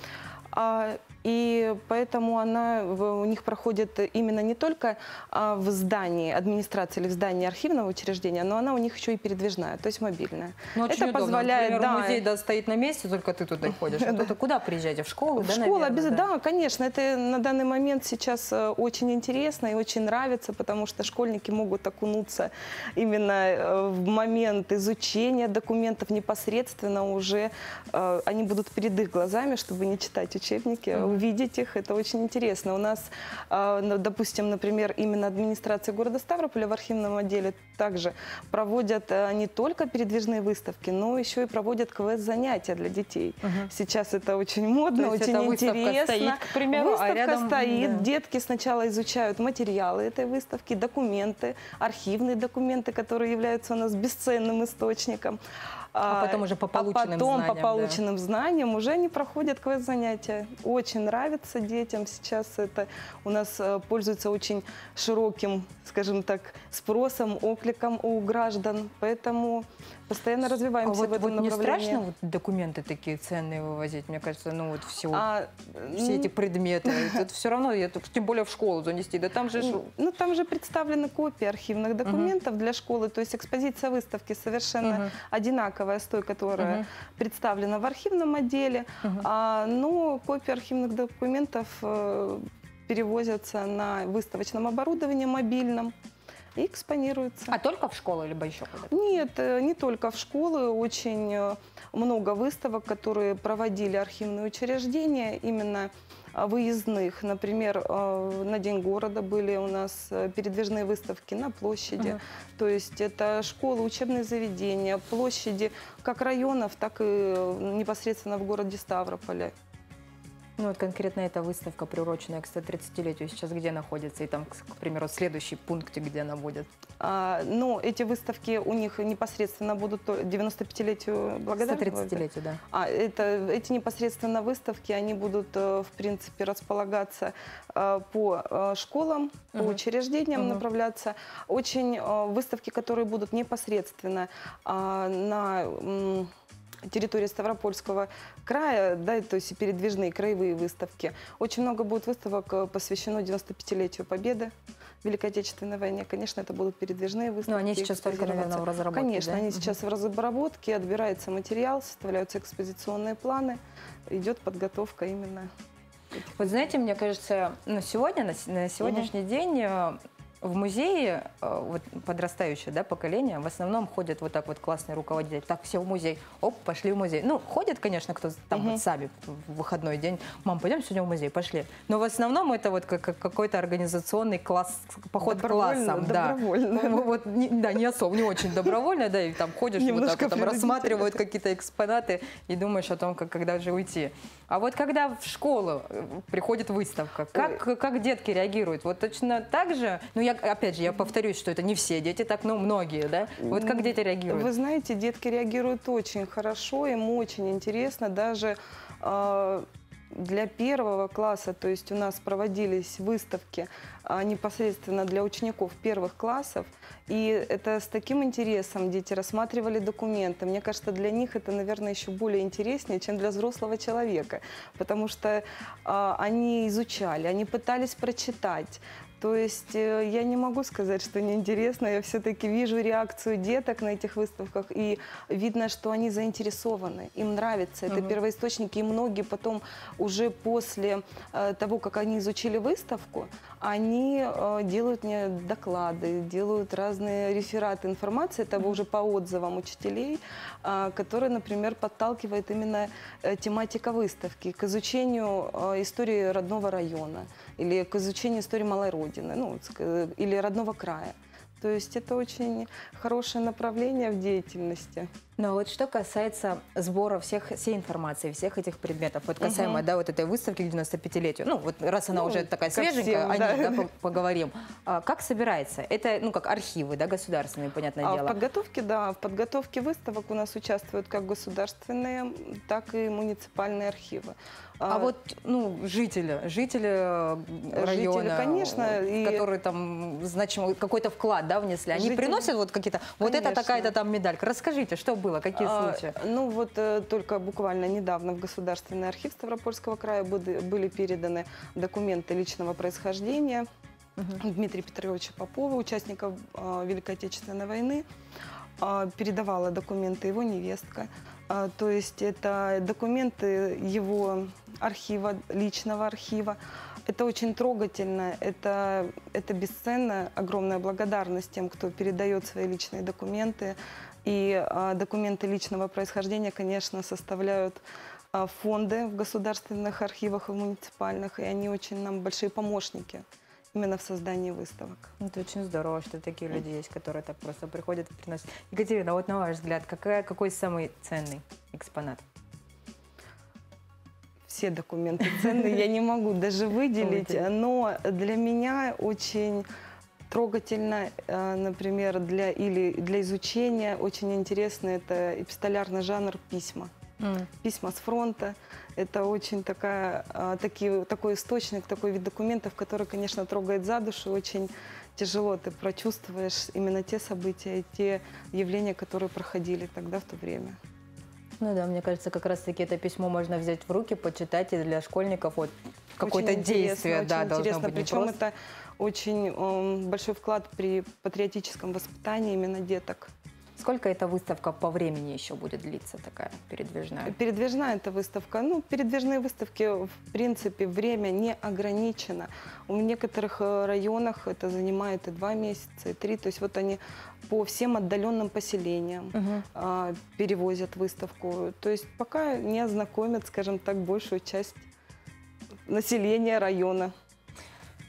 Speaker 8: а, И поэтому она, у них проходит именно не только а, в здании администрации или в здании архивного учреждения, но она у них еще и передвижная, то есть мобильная.
Speaker 1: Ну,
Speaker 8: Это
Speaker 1: удобно.
Speaker 8: позволяет,
Speaker 1: Например,
Speaker 8: да,
Speaker 1: музей да, стоит на месте, только ты туда ходишь. А тут куда приезжаете? В школу?
Speaker 8: в
Speaker 1: да,
Speaker 8: школу
Speaker 1: наверное,
Speaker 8: обязательно, да? конечно. Это на данный момент сейчас э, очень интересно и очень нравится, потому что школьники могут окунуться именно э, в момент изучения документов непосредственно уже. э, Они будут перед их глазами, чтобы не читать учебники, увидеть их. Это очень интересно. У нас, а, ну, допустим, например, именно администрация города Ставрополя в архивном отделе также проводят а, не только передвижные выставки, но еще и проводят квест-занятия для детей. Сейчас это очень модно, очень
Speaker 1: эта
Speaker 8: интересно.
Speaker 1: стоит, к примеру, а
Speaker 8: выставка
Speaker 1: рядом-
Speaker 8: стоит,
Speaker 1: да.
Speaker 8: детки сначала изучают материалы этой выставки, документы, архивные документы, которые являются у нас бесценным источником.
Speaker 1: А потом уже по полученным
Speaker 8: а потом
Speaker 1: знаниям,
Speaker 8: по
Speaker 1: да.
Speaker 8: полученным знаниям уже они проходят квест-занятия. Очень нравится детям сейчас это. У нас э, пользуется очень широким, скажем так, спросом, окликом у граждан. Поэтому постоянно
Speaker 1: А
Speaker 8: развиваемся
Speaker 1: вот,
Speaker 8: в этом
Speaker 1: вот не
Speaker 8: направлении.
Speaker 1: страшно вот документы такие ценные вывозить? Мне кажется, ну вот все,
Speaker 8: А,
Speaker 1: все эти предметы. Это все равно, тем более в школу занести. Да там же...
Speaker 8: Ну, там же представлены копии архивных документов для школы, то есть экспозиция выставки совершенно
Speaker 1: Мгм.
Speaker 8: Одинаковая с той, которая
Speaker 1: Мгм.
Speaker 8: представлена в архивном отделе,
Speaker 1: Мгм.
Speaker 8: а, но копии архивных документов э, перевозятся на выставочном оборудовании мобильном и экспонируются.
Speaker 1: А только в школу, либо еще куда-то?
Speaker 8: Нет, э, не только в школы, очень э, много выставок, которые проводили архивные учреждения, именно выездных. Например, э, на День города были у нас э, передвижные выставки на площади.
Speaker 1: Мгм.
Speaker 8: То есть это школы, учебные заведения, площади как районов, так и э, непосредственно в городе Ставрополе.
Speaker 1: Ну вот конкретно эта выставка, приуроченная к 130-летию, сейчас где находится? И там, к примеру, следующий пункт, где она будет?
Speaker 8: А, но эти выставки у них непосредственно будут то- 95-летию благодарности.
Speaker 1: 130-летию, да.
Speaker 8: А это, эти непосредственно выставки, они будут, э, в принципе, располагаться э, по э, школам, по
Speaker 1: Мгм.
Speaker 8: учреждениям
Speaker 1: Мгм.
Speaker 8: направляться. Очень выставки, которые будут непосредственно а, на территории Ставропольского края, да, то есть и передвижные краевые выставки. Очень много будет выставок э, посвящено 95-летию Победы Великой Отечественной войне. Конечно, это будут передвижные выставки.
Speaker 1: Ну, они сейчас только, наверное, в разработке,
Speaker 8: Конечно,
Speaker 1: да?
Speaker 8: они сейчас в разработке, отбирается материал, составляются экспозиционные планы, идет подготовка именно.
Speaker 1: Вот знаете, мне кажется, ну, сегодня, на, на сегодняшний день э, в музее э, вот, подрастающее да, поколение в основном ходят вот так вот классный руководитель. Так, все в музей. Оп, пошли в музей. Ну, ходят, конечно, кто там
Speaker 8: Мгм.
Speaker 1: вот сами в выходной день. Мам, пойдем сегодня в музей, пошли. Но в основном это вот как, как какой-то организационный класс, поход классом. Да.
Speaker 8: добровольно.
Speaker 1: Ну, Вот, не- да, не особо, не очень добровольно, да, и там ходишь, вот так там рассматривают какие-то экспонаты и думаешь о том, как, когда же уйти. А вот когда в школу э, приходит выставка, как, как детки реагируют? Вот точно так же, ну я, опять же, я повторюсь, что это не все дети так, но многие, да? Вот как дети реагируют?
Speaker 8: Вы знаете, детки реагируют очень хорошо, им очень интересно, даже э, для первого класса, то есть у нас проводились выставки а, непосредственно для учеников первых классов, и это с таким интересом дети рассматривали документы. Мне кажется, для них это, наверное, еще более интереснее, чем для взрослого человека, потому что а, они изучали, они пытались прочитать. То есть э, я не могу сказать, что неинтересно. Я все-таки вижу реакцию деток на этих выставках, и видно, что они заинтересованы, им нравится. Это первоисточники, и многие потом уже после э, того, как они изучили выставку, они э, делают мне доклады, делают разные рефераты информации, того уже по отзывам учителей, а, которые, например, подталкивает именно э, тематика выставки к изучению э, истории родного района или к изучению истории малой родины, ну, или родного края. То есть это очень хорошее направление в деятельности.
Speaker 1: Но вот что касается сбора всех, всей информации, всех этих предметов, вот касаемо, да, вот этой выставки к 95-летию, ну, вот раз она
Speaker 8: Ну,
Speaker 1: уже такая свеженькая,
Speaker 8: всем,
Speaker 1: о
Speaker 8: да.
Speaker 1: ней, да, по- поговорим. А как собирается? Это, ну, как архивы, да, государственные, понятное
Speaker 8: А в
Speaker 1: дело.
Speaker 8: подготовке, да, в подготовке выставок у нас участвуют как государственные, так и муниципальные архивы.
Speaker 1: А вот, ну, жители, жители э, района,
Speaker 8: конечно,
Speaker 1: э,
Speaker 8: и-
Speaker 1: которые там, значимо, какой-то вклад, да, внесли, они
Speaker 8: Жители-
Speaker 1: приносят вот какие-то, вот это такая-то там медалька. Расскажите, что было, какие
Speaker 8: А,
Speaker 1: случаи?
Speaker 8: Ну вот э, только буквально недавно в Государственный архив Ставропольского края были, переданы документы личного происхождения Дмитрия Петровича Попова, участника Великой Отечественной войны. А, передавала документы его невестка. А, то есть это документы его архива, личного архива. Это очень трогательно, это, это бесценно. Огромная благодарность тем, кто передает свои личные документы. И а, документы личного происхождения, конечно, составляют а, фонды в государственных архивах и муниципальных, и они очень нам большие помощники именно в создании выставок.
Speaker 1: Это очень здорово, что такие люди есть, которые так просто приходят и приносят. Екатерина, вот на ваш взгляд, какая, какой самый ценный экспонат?
Speaker 8: все документы ценные, я не могу даже выделить,
Speaker 1: Выделить.
Speaker 8: но для меня очень трогательно, э, например, для, или для изучения очень интересно это эпистолярный жанр письма. Письма с фронта. Это очень такая, а, такие, такой источник, такой вид документов, который, конечно, трогает за душу. Очень тяжело ты прочувствуешь именно те события, и те явления, которые проходили тогда, в то время.
Speaker 1: Ну да, мне кажется, как раз-таки это письмо можно взять в руки, почитать, и для школьников вот какое-то
Speaker 8: Очень
Speaker 1: действие,
Speaker 8: очень
Speaker 1: да, должно
Speaker 8: интересно.
Speaker 1: быть
Speaker 8: Причем
Speaker 1: просто.
Speaker 8: это очень эм, большой вклад при патриотическом воспитании именно деток.
Speaker 1: Сколько эта выставка по времени еще будет длиться, такая передвижная?
Speaker 8: Передвижная эта выставка. Ну, передвижные выставки, в принципе, время не ограничено. В некоторых э, районах это занимает и два месяца, и три. То есть вот они по всем отдаленным поселениям
Speaker 1: Мгм.
Speaker 8: а, перевозят выставку. То есть пока не ознакомят, скажем так, большую часть населения района.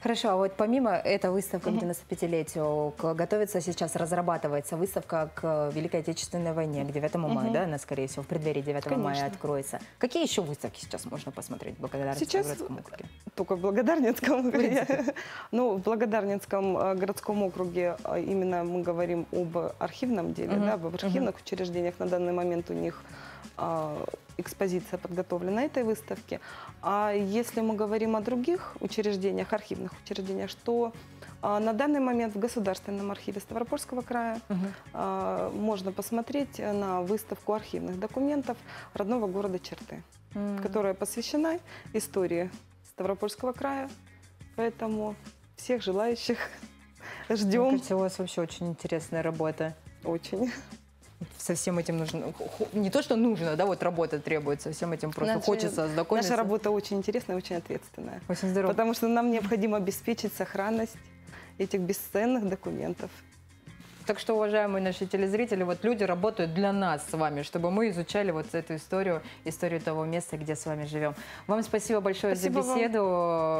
Speaker 1: Хорошо, а вот помимо этой выставки к 95-летию, к- готовится сейчас, разрабатывается выставка к Великой Отечественной войне, к 9 мая,
Speaker 8: Мгм.
Speaker 1: да, она, скорее всего, в преддверии 9 мая
Speaker 8: Конечно.
Speaker 1: откроется. Какие еще выставки сейчас можно посмотреть благодаря
Speaker 8: Сейчас
Speaker 1: округе?
Speaker 8: Только в Благодарницком.
Speaker 1: принципе.
Speaker 8: Ну, в Благодарницком э, городском округе э, именно мы говорим об архивном деле, да, об архивных учреждениях. На данный момент у них а, экспозиция подготовлена этой выставки. А если мы говорим о других учреждениях, архивных учреждениях, что а, на данный момент в Государственном архиве Ставропольского края а, можно посмотреть на выставку архивных документов родного города Черты
Speaker 1: М.
Speaker 8: которая посвящена истории Ставропольского края. Поэтому всех желающих
Speaker 1: Мне
Speaker 8: ждем
Speaker 1: у вас вообще очень интересная работа.
Speaker 8: очень.
Speaker 1: Со всем этим нужно, ху- не то, что нужно, да, вот работа требуется, всем этим просто
Speaker 8: Наша-
Speaker 1: хочется ознакомиться.
Speaker 8: Наша работа очень интересная очень ответственная.
Speaker 1: Очень здорово.
Speaker 8: Потому что нам необходимо обеспечить сохранность этих бесценных документов.
Speaker 1: Так что, уважаемые наши телезрители, вот люди работают для нас с вами, чтобы мы изучали вот эту историю, историю того места, где с вами живем. Вам спасибо большое
Speaker 8: Спасибо
Speaker 1: за
Speaker 8: вам.
Speaker 1: беседу.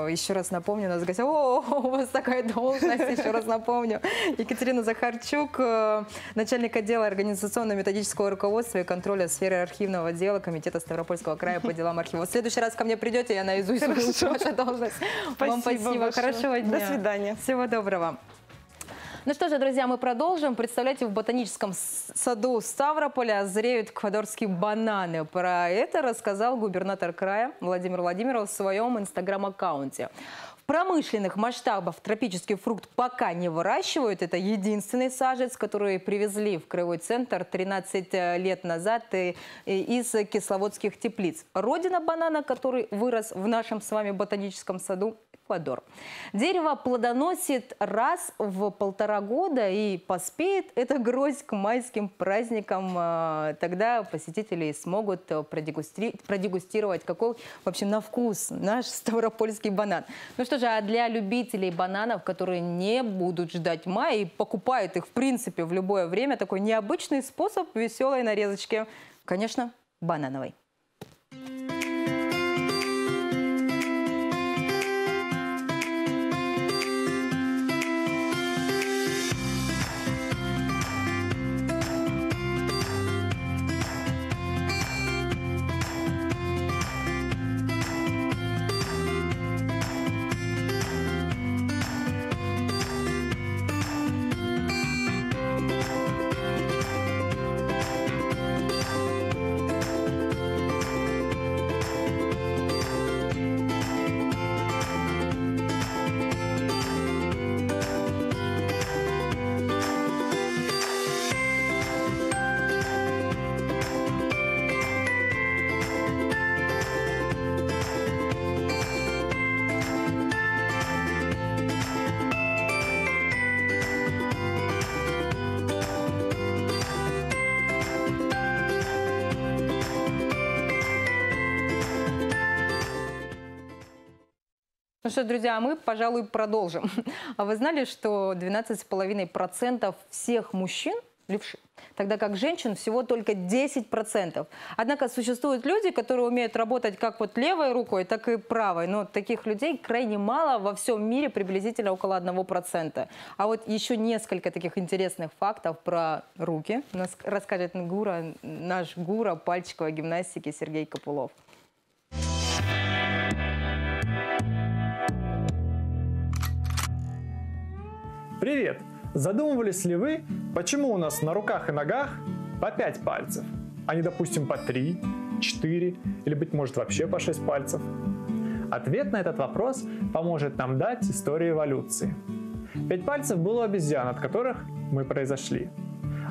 Speaker 1: Еще раз напомню, у нас в гостях, о, у вас такая должность, еще раз напомню. Екатерина Захарчук, э, начальник отдела организационно-методического руководства и контроля сферы архивного дела Комитета Ставропольского края по делам архива. В следующий раз ко мне придете, я наизусть выучу вашу должность. Вам спасибо,
Speaker 8: большое.
Speaker 1: хорошего дня.
Speaker 8: До свидания.
Speaker 1: Всего доброго. Ну что же, друзья, мы продолжим. Представляете, в ботаническом саду Ставрополя зреют эквадорские бананы. Про это рассказал губернатор края Владимир Владимиров в своем инстаграм-аккаунте. Промышленных масштабах тропический фрукт пока не выращивают. Это единственный сажец, который привезли в Краевой центр 13 лет назад из кисловодских теплиц. Родина банана, который вырос в нашем с вами ботаническом саду Эквадор. Дерево плодоносит раз в полтора года и поспеет эта гроздь к майским праздникам. А, Тогда посетители смогут э, продегустри- продегустировать, какой вообще на вкус наш ставропольский банан. Ну что же, а для любителей бананов, которые не будут ждать мая и покупают их в принципе в любое время, такой необычный способ веселой нарезочки. Конечно, банановой. Ну что, друзья, мы, пожалуй, продолжим. А вы знали, что 12,5% всех мужчин левши. Тогда как женщин всего только 10%. Однако существуют люди, которые умеют работать как вот левой рукой, так и правой. Но таких людей крайне мало во всем мире, приблизительно около 1%. А вот еще несколько таких интересных фактов про руки нас расскажет гура, наш гура пальчиковой гимнастики Сергей Копулов.
Speaker 9: Привет! Задумывались ли вы, почему у нас на руках и ногах по 5 пальцев, а не, допустим, по 3, 4 или, быть может, вообще по 6 пальцев? Ответ на этот вопрос поможет нам дать история эволюции. Пять пальцев было обезьян, от которых мы произошли.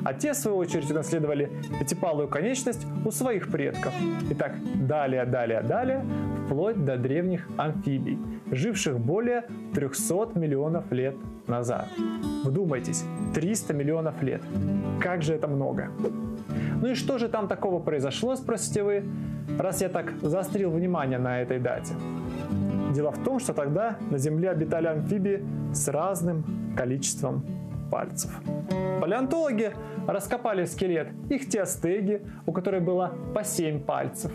Speaker 9: А те, в свою очередь, унаследовали пятипалую конечность у своих предков. И так далее, далее, далее, вплоть до древних амфибий, живших более 300 миллионов лет назад. Вдумайтесь, 300 миллионов лет. Как же это много. Ну и что же там такого произошло, спросите вы, раз я так заострил внимание на этой дате? Дело в том, что тогда на Земле обитали амфибии с разным количеством пальцев. Палеонтологи раскопали скелет ихтиостеги, у которой было по 7 пальцев,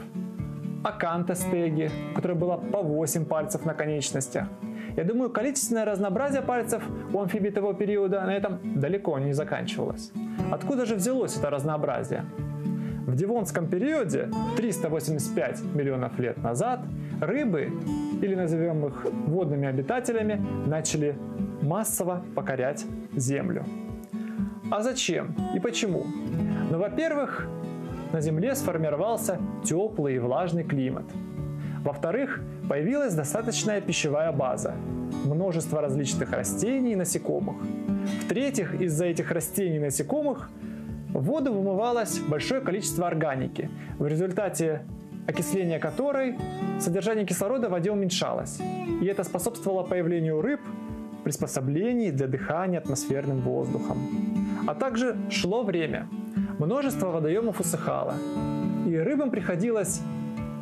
Speaker 9: акантостеги, у которой было по 8 пальцев на конечностях, я думаю, количественное разнообразие пальцев у амфибий того периода на этом далеко не заканчивалось. Откуда же взялось это разнообразие? В Девонском периоде, 385 миллионов лет назад, рыбы, или назовем их водными обитателями, начали массово покорять Землю. А зачем и почему? Ну, во-первых, на Земле сформировался теплый и влажный климат – во-вторых, появилась достаточная пищевая база, множество различных растений и насекомых. В-третьих, из-за этих растений и насекомых в воду вымывалось большое количество органики, в результате окисления которой содержание кислорода в воде уменьшалось. И это способствовало появлению рыб, приспособлений для дыхания атмосферным воздухом. А также шло время. Множество водоемов усыхало. И рыбам приходилось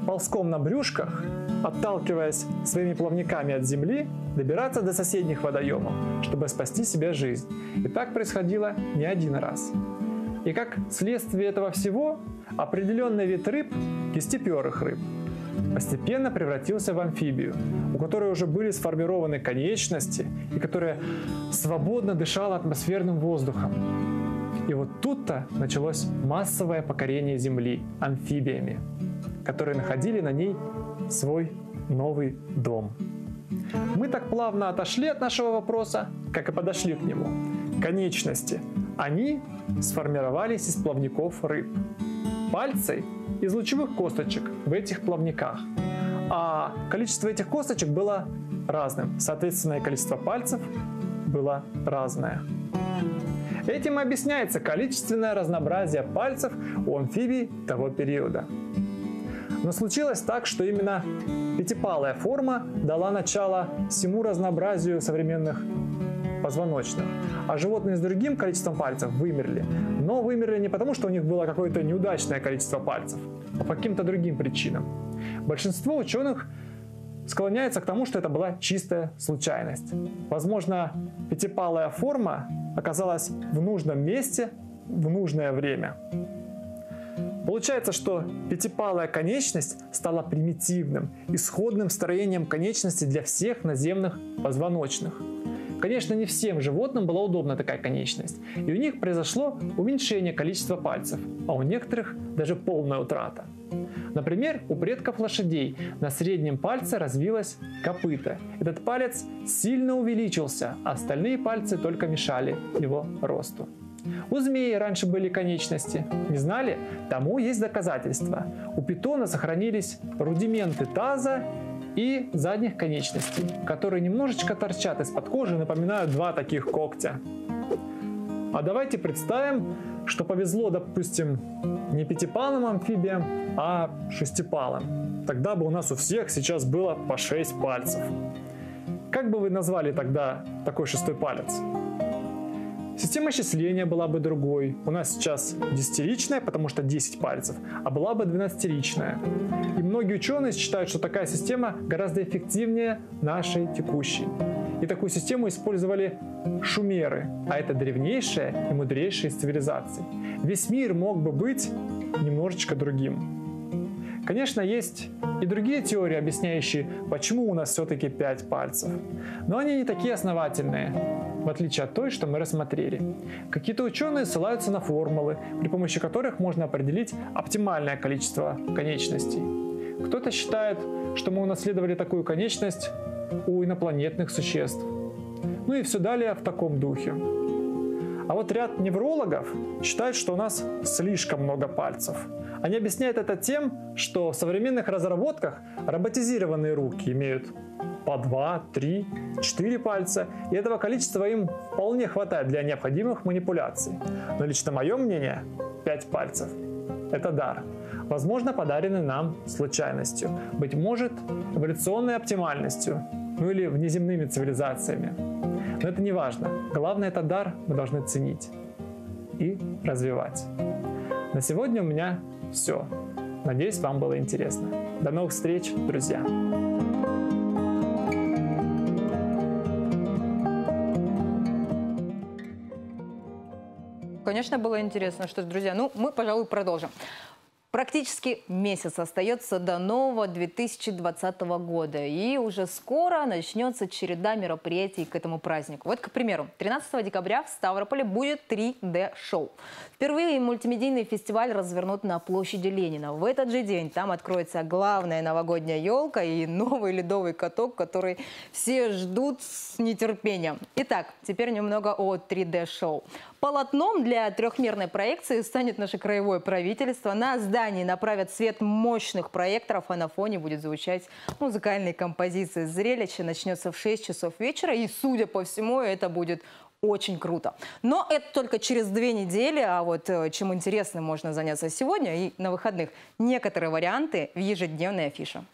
Speaker 9: ползком на брюшках, отталкиваясь своими плавниками от земли, добираться до соседних водоемов, чтобы спасти себе жизнь. И так происходило не один раз. И как следствие этого всего, определенный вид рыб, кистеперых рыб, постепенно превратился в амфибию, у которой уже были сформированы конечности и которая свободно дышала атмосферным воздухом. И вот тут-то началось массовое покорение Земли амфибиями которые находили на ней свой новый дом. Мы так плавно отошли от нашего вопроса, как и подошли к нему. Конечности. Они сформировались из плавников рыб. Пальцы из лучевых косточек в этих плавниках. А количество этих косточек было разным. Соответственно, и количество пальцев было разное. Этим объясняется количественное разнообразие пальцев у амфибий того периода. Но случилось так, что именно пятипалая форма дала начало всему разнообразию современных позвоночных. А животные с другим количеством пальцев вымерли. Но вымерли не потому, что у них было какое-то неудачное количество пальцев, а по каким-то другим причинам. Большинство ученых склоняется к тому, что это была чистая случайность. Возможно, пятипалая форма оказалась в нужном месте в нужное время. Получается, что пятипалая конечность стала примитивным, исходным строением конечности для всех наземных позвоночных. Конечно, не всем животным была удобна такая конечность, и у них произошло уменьшение количества пальцев, а у некоторых даже полная утрата. Например, у предков лошадей на среднем пальце развилось копыто. Этот палец сильно увеличился, а остальные пальцы только мешали его росту. У змеи раньше были конечности. Не знали? Тому есть доказательства. У питона сохранились рудименты таза и задних конечностей, которые немножечко торчат из-под кожи, напоминают два таких когтя. А давайте представим, что повезло, допустим, не пятипалым амфибиям, а шестипалым. Тогда бы у нас у всех сейчас было по 6 пальцев. Как бы вы назвали тогда такой шестой палец? Система счисления была бы другой. У нас сейчас десятиричная, потому что 10 пальцев, а была бы 12-ричная. И многие ученые считают, что такая система гораздо эффективнее нашей текущей. И такую систему использовали шумеры, а это древнейшая и мудрейшая из цивилизаций. Весь мир мог бы быть немножечко другим. Конечно, есть и другие теории, объясняющие, почему у нас все-таки 5 пальцев. Но они не такие основательные, в отличие от той, что мы рассмотрели. Какие-то ученые ссылаются на формулы, при помощи которых можно определить оптимальное количество конечностей. Кто-то считает, что мы унаследовали такую конечность у инопланетных существ. Ну и все далее в таком духе. А вот ряд неврологов считают, что у нас слишком много пальцев. Они объясняют это тем, что в современных разработках роботизированные руки имеют по 2, 3, 4 пальца, и этого количества им вполне хватает для необходимых манипуляций. Но лично мое мнение, 5 пальцев – это дар. Возможно, подаренный нам случайностью. Быть может, эволюционной оптимальностью, ну или внеземными цивилизациями. Но это не важно. Главное, это дар мы должны ценить и развивать. На сегодня у меня все. Надеюсь, вам было интересно. До новых встреч, друзья!
Speaker 1: Конечно, было интересно. Что друзья, ну, мы, пожалуй, продолжим. Практически месяц остается до нового 2020 года. И уже скоро начнется череда мероприятий к этому празднику. Вот, к примеру, 13 декабря в Ставрополе будет 3D-шоу. Впервые мультимедийный фестиваль развернут на площади Ленина. В этот же день там откроется главная новогодняя елка и новый ледовый каток, который все ждут с нетерпением. Итак, теперь немного о 3D-шоу. Полотном для трехмерной проекции станет наше краевое правительство. На здании направят свет мощных проекторов, а на фоне будет звучать музыкальные композиции. Зрелище начнется в 6 часов вечера, и, судя по всему, это будет очень круто. Но это только через две недели, а вот э, чем интересным можно заняться сегодня и на выходных. Некоторые варианты в ежедневной афише.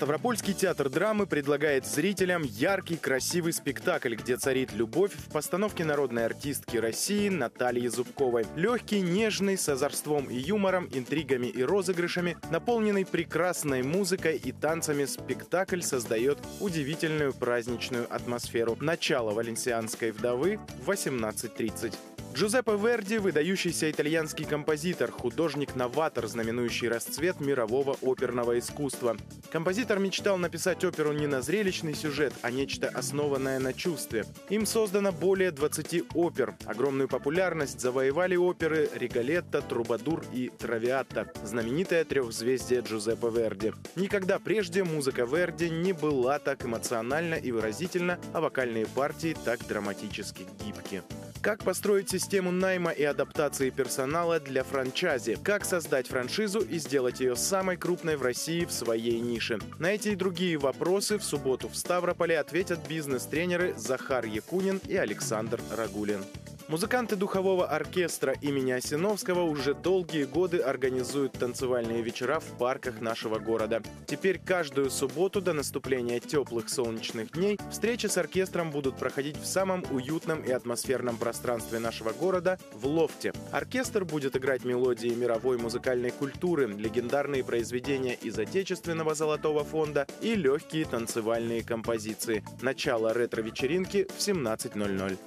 Speaker 10: Ставропольский театр драмы предлагает зрителям яркий, красивый спектакль, где царит любовь в постановке народной артистки России Натальи Зубковой. Легкий, нежный, с озорством и юмором, интригами и розыгрышами, наполненный прекрасной музыкой и танцами, спектакль создает удивительную праздничную атмосферу. Начало «Валенсианской вдовы» в 18.30. Джузеппе Верди – выдающийся итальянский композитор, художник-новатор, знаменующий расцвет мирового оперного искусства. Композитор мечтал написать оперу не на зрелищный сюжет, а нечто основанное на чувстве. Им создано более 20 опер. Огромную популярность завоевали оперы «Риголетто», «Трубадур» и «Травиатта», знаменитое трехзвездие Джузеппе Верди. Никогда прежде музыка Верди не была так эмоциональна и выразительна, а вокальные партии так драматически гибки. Как построить систему найма и адаптации персонала для франчайзи? Как создать франшизу и сделать ее самой крупной в России в своей нише? На эти и другие вопросы в субботу в Ставрополе ответят бизнес-тренеры Захар Якунин и Александр Рагулин. Музыканты духового оркестра имени Осиновского уже долгие годы организуют танцевальные вечера в парках нашего города. Теперь каждую субботу до наступления теплых солнечных дней встречи с оркестром будут проходить в самом уютном и атмосферном пространстве нашего города – в лофте. Оркестр будет играть мелодии мировой музыкальной культуры, легендарные произведения из отечественного золотого фонда и легкие танцевальные композиции. Начало ретро-вечеринки в 17.00.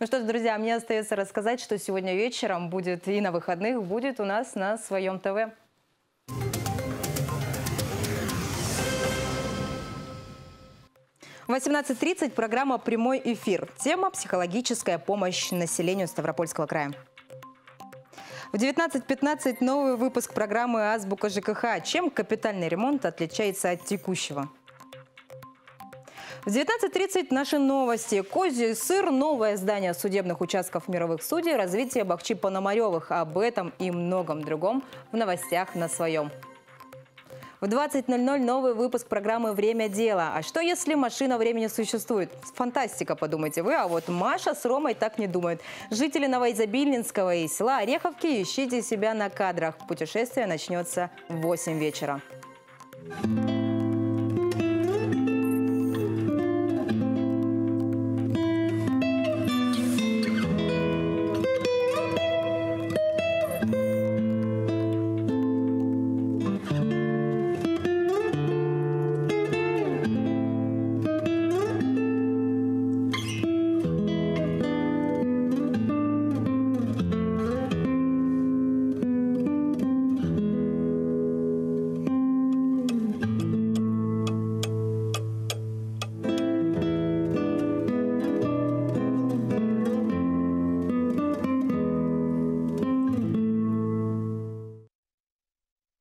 Speaker 1: Ну что ж, друзья, мне остается рассказать, что сегодня вечером будет и на выходных будет у нас на своем ТВ. В 18.30 программа «Прямой эфир». Тема «Психологическая помощь населению Ставропольского края». В 19.15 новый выпуск программы «Азбука ЖКХ». Чем капитальный ремонт отличается от текущего? В 19.30 наши новости. Козий сыр, новое здание судебных участков мировых судей, развитие Бахчи Пономаревых. Об этом и многом другом в новостях на своем. В 20.00 новый выпуск программы «Время дела». А что, если машина времени существует? Фантастика, подумайте вы. А вот Маша с Ромой так не думают. Жители Новоизобильнинского и села Ореховки, ищите себя на кадрах. Путешествие начнется в 8 вечера. Thank you.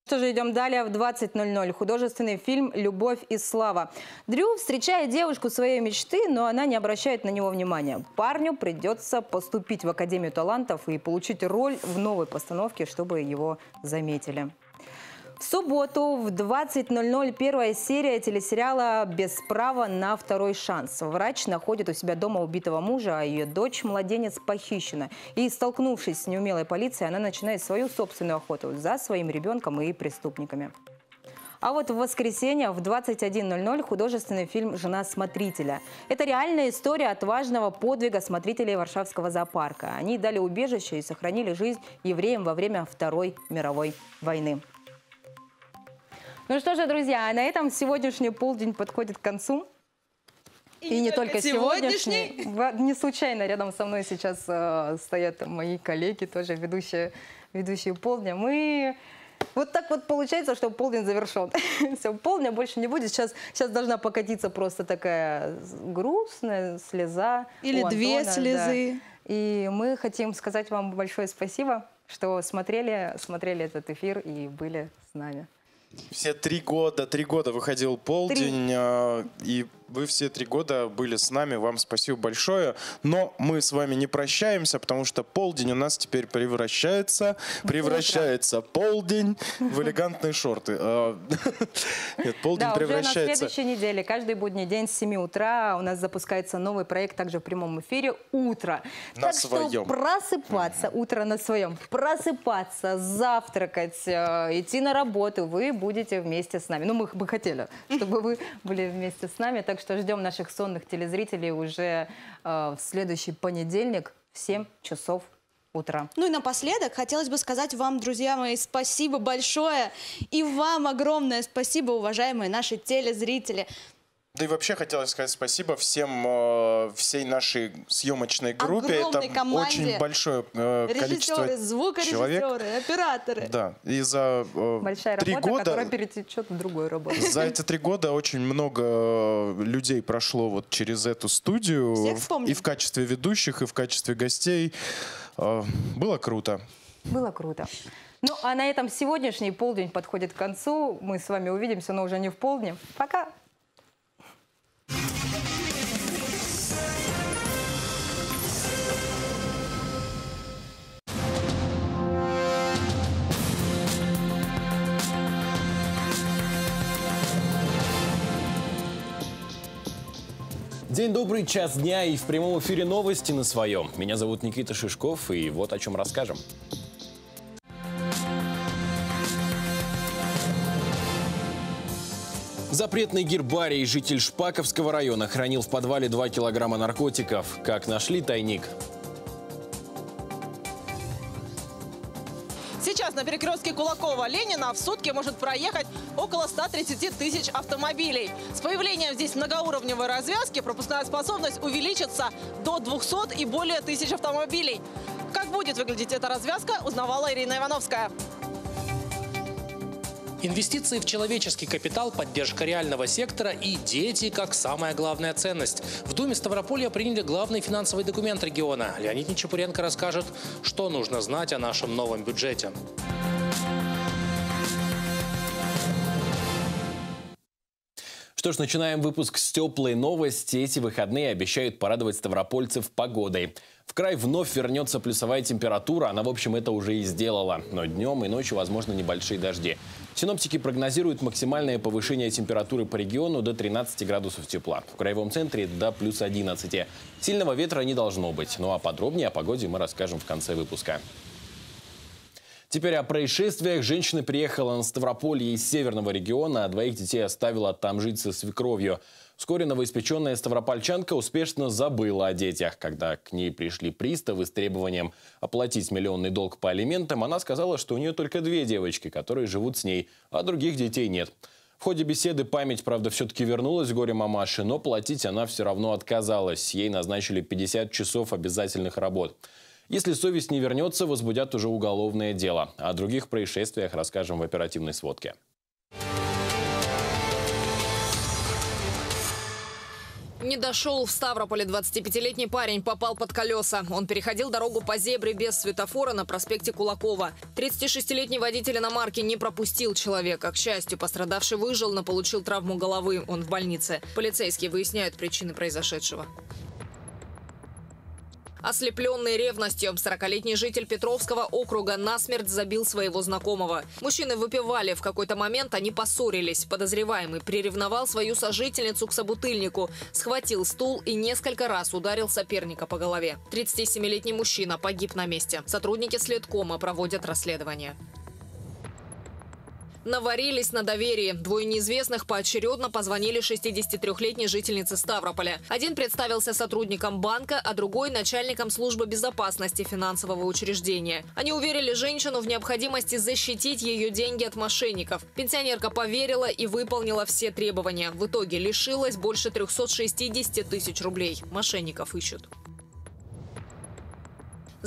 Speaker 1: Что же, идем далее в 20.00. Художественный фильм «Любовь и слава». Дрю встречает девушку своей мечты, но она не обращает на него внимания. Парню придется поступить в Академию талантов и получить роль в новой постановке, чтобы его заметили. В субботу в 20.00 первая серия телесериала «Без права на второй шанс». Врач находит у себя дома убитого мужа, а ее дочь-младенец похищена. И, столкнувшись с неумелой полицией, она начинает свою собственную охоту за своим ребенком и преступниками. А вот в воскресенье в 21.00 художественный фильм «Жена смотрителя». Это реальная история отважного подвига смотрителей Варшавского зоопарка. Они дали убежище и сохранили жизнь евреям во время Второй мировой войны. Ну что же, друзья, на этом сегодняшний полдень подходит к концу. И, и не, только, сегодняшний. сегодняшний. Не случайно рядом со мной сейчас э, стоят мои коллеги, тоже ведущие, ведущие полдня. Мы вот так вот получается, что полдень завершен. Все, полдня больше не будет. Сейчас, сейчас должна покатиться просто такая грустная слеза.
Speaker 11: Или две слезы.
Speaker 1: Да. И мы хотим сказать вам большое спасибо, что смотрели, смотрели этот эфир и были с нами.
Speaker 10: Все три года, три года выходил полдень, э, и вы все три года были с нами, вам спасибо большое. Но мы с вами не прощаемся, потому что полдень у нас теперь превращается, превращается полдень в элегантные шорты. А,
Speaker 1: нет, полдень да, превращается... уже на следующей неделе, каждый будний день с 7 утра у нас запускается новый проект, также в прямом эфире «Утро».
Speaker 10: На так своем.
Speaker 1: что просыпаться, утро на своем, просыпаться, завтракать, э, идти на работу, вы будете вместе с нами. Ну, мы бы хотели, чтобы вы были вместе с нами, так так что ждем наших сонных телезрителей уже э, в следующий понедельник в 7 часов утра.
Speaker 11: Ну и напоследок хотелось бы сказать вам, друзья мои, спасибо большое. И вам огромное спасибо, уважаемые наши телезрители.
Speaker 10: Да и вообще хотелось сказать спасибо всем, э, всей нашей съемочной группе.
Speaker 11: Огромной
Speaker 10: Это
Speaker 11: команде.
Speaker 10: очень большое э, количество
Speaker 11: Режиссеры, звукорежиссеры,
Speaker 10: человек.
Speaker 11: операторы.
Speaker 10: Да, и за э,
Speaker 1: Большая
Speaker 10: три
Speaker 1: работа,
Speaker 10: года...
Speaker 1: которая перетечет в другую работу.
Speaker 10: За эти три года очень много людей прошло вот через эту студию. И в качестве ведущих, и в качестве гостей. Было круто.
Speaker 1: Было круто. Ну, а на этом сегодняшний полдень подходит к концу. Мы с вами увидимся, но уже не в полдень. Пока!
Speaker 12: День добрый, час дня и в прямом эфире новости на своем. Меня зовут Никита Шишков и вот о чем расскажем. Запретный гербарий житель Шпаковского района хранил в подвале 2 килограмма наркотиков. Как нашли тайник?
Speaker 13: На перекрестке Кулакова-Ленина в сутки может проехать около 130 тысяч автомобилей. С появлением здесь многоуровневой развязки пропускная способность увеличится до 200 и более тысяч автомобилей. Как будет выглядеть эта развязка, узнавала Ирина Ивановская.
Speaker 14: Инвестиции в человеческий капитал, поддержка реального сектора и дети как самая главная ценность. В Думе Ставрополья приняли главный финансовый документ региона. Леонид Нечапуренко расскажет, что нужно знать о нашем новом бюджете.
Speaker 12: Что ж, начинаем выпуск с теплой новости. Эти выходные обещают порадовать ставропольцев погодой. В край вновь вернется плюсовая температура. Она, в общем, это уже и сделала. Но днем и ночью, возможно, небольшие дожди. Синоптики прогнозируют максимальное повышение температуры по региону до 13 градусов тепла. В краевом центре до плюс 11. Сильного ветра не должно быть. Ну а подробнее о погоде мы расскажем в конце выпуска. Теперь о происшествиях. Женщина приехала на Ставрополье из северного региона, а двоих детей оставила там жить со свекровью. Вскоре новоиспеченная ставропольчанка успешно забыла о детях. Когда к ней пришли приставы с требованием оплатить миллионный долг по алиментам, она сказала, что у нее только две девочки, которые живут с ней, а других детей нет. В ходе беседы память, правда, все-таки вернулась горе мамаши, но платить она все равно отказалась. Ей назначили 50 часов обязательных работ. Если совесть не вернется, возбудят уже уголовное дело. О других происшествиях расскажем в оперативной сводке.
Speaker 15: Не дошел в Ставрополе 25-летний парень попал под колеса. Он переходил дорогу по зебре без светофора на проспекте Кулакова. 36-летний водитель иномарки не пропустил человека. К счастью, пострадавший выжил, но получил травму головы. Он в больнице. Полицейские выясняют причины произошедшего. Ослепленный ревностью, 40-летний житель Петровского округа насмерть забил своего знакомого. Мужчины выпивали. В какой-то момент они поссорились. Подозреваемый приревновал свою сожительницу к собутыльнику, схватил стул и несколько раз ударил соперника по голове. 37-летний мужчина погиб на месте. Сотрудники следкома проводят расследование. Наварились на доверии. Двое неизвестных поочередно позвонили 63-летней жительнице Ставрополя. Один представился сотрудником банка, а другой – начальником службы безопасности финансового учреждения. Они уверили женщину в необходимости защитить ее деньги от мошенников. Пенсионерка поверила и выполнила все требования. В итоге лишилась больше 360 тысяч рублей. Мошенников ищут.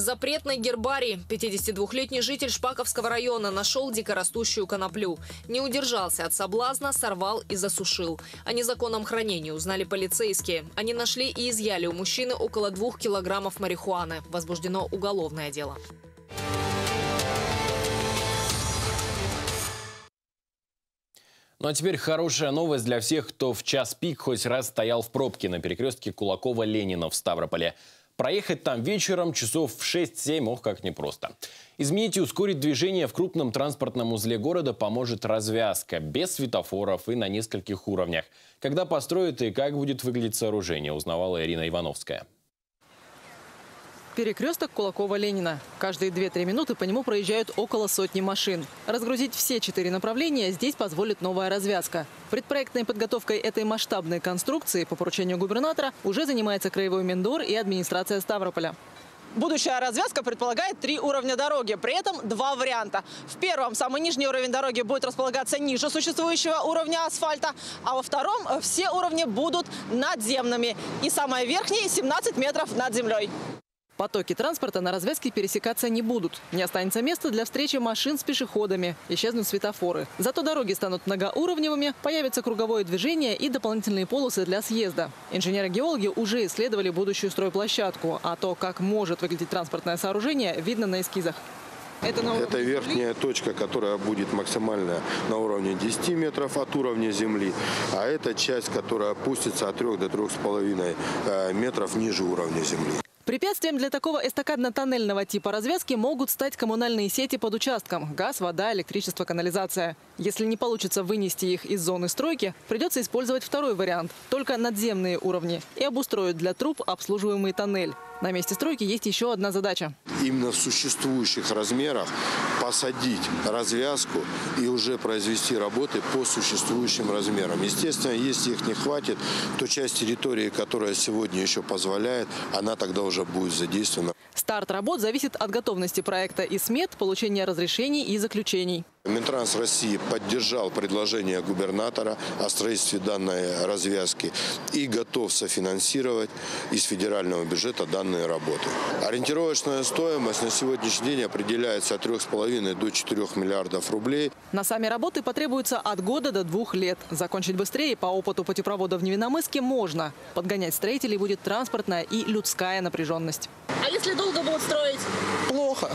Speaker 15: Запретный гербарий. 52-летний житель Шпаковского района нашел дикорастущую коноплю. Не удержался от соблазна, сорвал и засушил. О незаконном хранении узнали полицейские. Они нашли и изъяли у мужчины около двух килограммов марихуаны. Возбуждено уголовное дело.
Speaker 12: Ну а теперь хорошая новость для всех, кто в час пик хоть раз стоял в пробке на перекрестке Кулакова-Ленина в Ставрополе. Проехать там вечером часов в 6-7, ох, как непросто. Изменить и ускорить движение в крупном транспортном узле города поможет развязка, без светофоров и на нескольких уровнях. Когда построят и как будет выглядеть сооружение, узнавала Ирина Ивановская.
Speaker 16: Перекресток Кулакова-Ленина. Каждые 2-3 минуты по нему проезжают около сотни машин. Разгрузить все четыре направления здесь позволит новая развязка. Предпроектной подготовкой этой масштабной конструкции по поручению губернатора уже занимается Краевой Миндор и администрация Ставрополя.
Speaker 13: Будущая развязка предполагает три уровня дороги, при этом два варианта. В первом самый нижний уровень дороги будет располагаться ниже существующего уровня асфальта, а во втором все уровни будут надземными. И самое верхнее 17 метров над землей.
Speaker 16: Потоки транспорта на развязке пересекаться не будут. Не останется места для встречи машин с пешеходами. Исчезнут светофоры. Зато дороги станут многоуровневыми, появится круговое движение и дополнительные полосы для съезда. Инженеры-геологи уже исследовали будущую стройплощадку. А то, как может выглядеть транспортное сооружение, видно на эскизах.
Speaker 17: Это, на Это верхняя точка, которая будет максимально на уровне 10 метров от уровня земли. А это часть, которая опустится от 3 до 3,5 э, метров ниже уровня земли.
Speaker 16: Препятствием для такого эстакадно-тоннельного типа развязки могут стать коммунальные сети под участком – газ, вода, электричество, канализация. Если не получится вынести их из зоны стройки, придется использовать второй вариант – только надземные уровни и обустроить для труб обслуживаемый тоннель. На месте стройки есть еще одна задача.
Speaker 17: Именно в существующих размерах посадить развязку и уже произвести работы по существующим размерам. Естественно, если их не хватит, то часть территории, которая сегодня еще позволяет, она тогда уже будет задействована.
Speaker 16: Старт работ зависит от готовности проекта и смет, получения разрешений и заключений.
Speaker 17: Минтранс России поддержал предложение губернатора о строительстве данной развязки и готов софинансировать из федерального бюджета данные работы. Ориентировочная стоимость на сегодняшний день определяется от 3,5 до 4 миллиардов рублей.
Speaker 16: На сами работы потребуется от года до двух лет. Закончить быстрее по опыту путепровода в Невиномыске можно. Подгонять строителей будет транспортная и людская напряженность.
Speaker 13: А если долго будут строить?
Speaker 18: Плохо.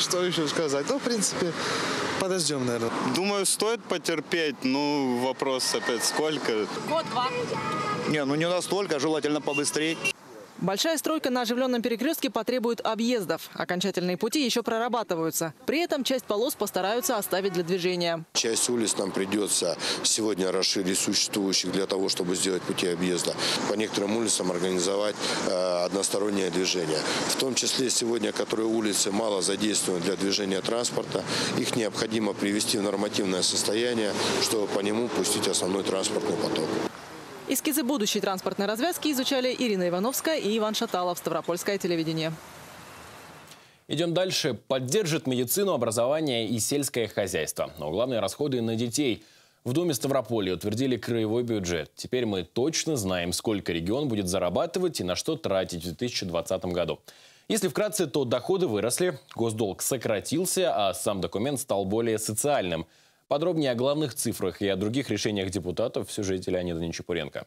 Speaker 18: Что еще сказать? Ну, в принципе, подождем, наверное.
Speaker 19: Думаю, стоит потерпеть. Ну, вопрос опять сколько?
Speaker 13: Год-два.
Speaker 18: Не, ну не настолько, желательно побыстрее.
Speaker 16: Большая стройка на оживленном перекрестке потребует объездов. Окончательные пути еще прорабатываются. При этом часть полос постараются оставить для движения.
Speaker 17: Часть улиц нам придется сегодня расширить существующих для того, чтобы сделать пути объезда. По некоторым улицам организовать э, одностороннее движение. В том числе сегодня, которые улицы мало задействованы для движения транспорта, их необходимо привести в нормативное состояние, чтобы по нему пустить основной транспортный поток.
Speaker 16: Эскизы будущей транспортной развязки изучали Ирина Ивановская и Иван Шаталов, Ставропольское телевидение.
Speaker 12: Идем дальше. Поддержит медицину, образование и сельское хозяйство. Но главные расходы на детей. В Доме Ставрополья утвердили краевой бюджет. Теперь мы точно знаем, сколько регион будет зарабатывать и на что тратить в 2020 году. Если вкратце, то доходы выросли, госдолг сократился, а сам документ стал более социальным – Подробнее о главных цифрах и о других решениях депутатов в сюжете Леонида Нечапуренко.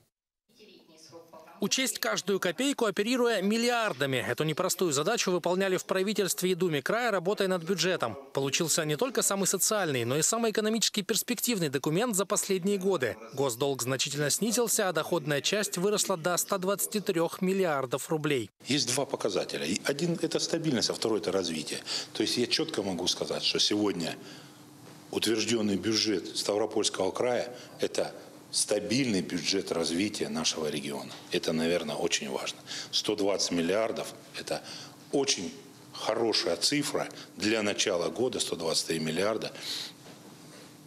Speaker 14: Учесть каждую копейку, оперируя миллиардами. Эту непростую задачу выполняли в правительстве и Думе края, работая над бюджетом. Получился не только самый социальный, но и самый экономически перспективный документ за последние годы. Госдолг значительно снизился, а доходная часть выросла до 123 миллиардов рублей.
Speaker 20: Есть два показателя. Один – это стабильность, а второй – это развитие. То есть я четко могу сказать, что сегодня утвержденный бюджет Ставропольского края – это стабильный бюджет развития нашего региона. Это, наверное, очень важно. 120 миллиардов – это очень хорошая цифра для начала года, 123 миллиарда,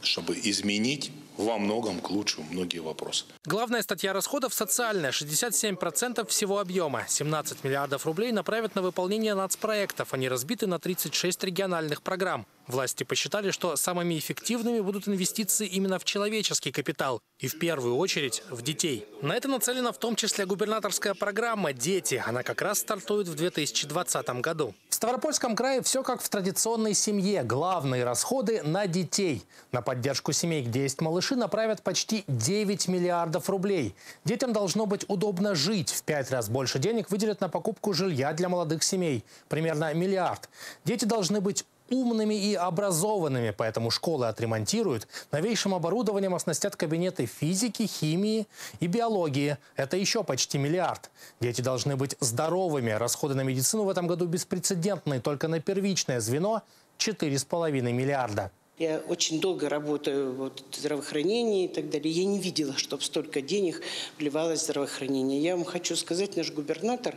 Speaker 20: чтобы изменить во многом к лучшему многие вопросы.
Speaker 14: Главная статья расходов – социальная. 67% всего объема. 17 миллиардов рублей направят на выполнение нацпроектов. Они разбиты на 36 региональных программ. Власти посчитали, что самыми эффективными будут инвестиции именно в человеческий капитал. И в первую очередь в детей. На это нацелена в том числе губернаторская программа «Дети». Она как раз стартует в 2020 году. Ставропольском крае все как в традиционной семье. Главные расходы на детей. На поддержку семей, где есть малыши, направят почти 9 миллиардов рублей. Детям должно быть удобно жить. В пять раз больше денег выделят на покупку жилья для молодых семей. Примерно миллиард. Дети должны быть умными и образованными, поэтому школы отремонтируют, новейшим оборудованием оснастят кабинеты физики, химии и биологии. Это еще почти миллиард. Дети должны быть здоровыми. Расходы на медицину в этом году беспрецедентные. Только на первичное звено 4,5 миллиарда.
Speaker 21: Я очень долго работаю вот, в здравоохранении и так далее. Я не видела, чтобы столько денег вливалось в здравоохранение. Я вам хочу сказать, наш губернатор,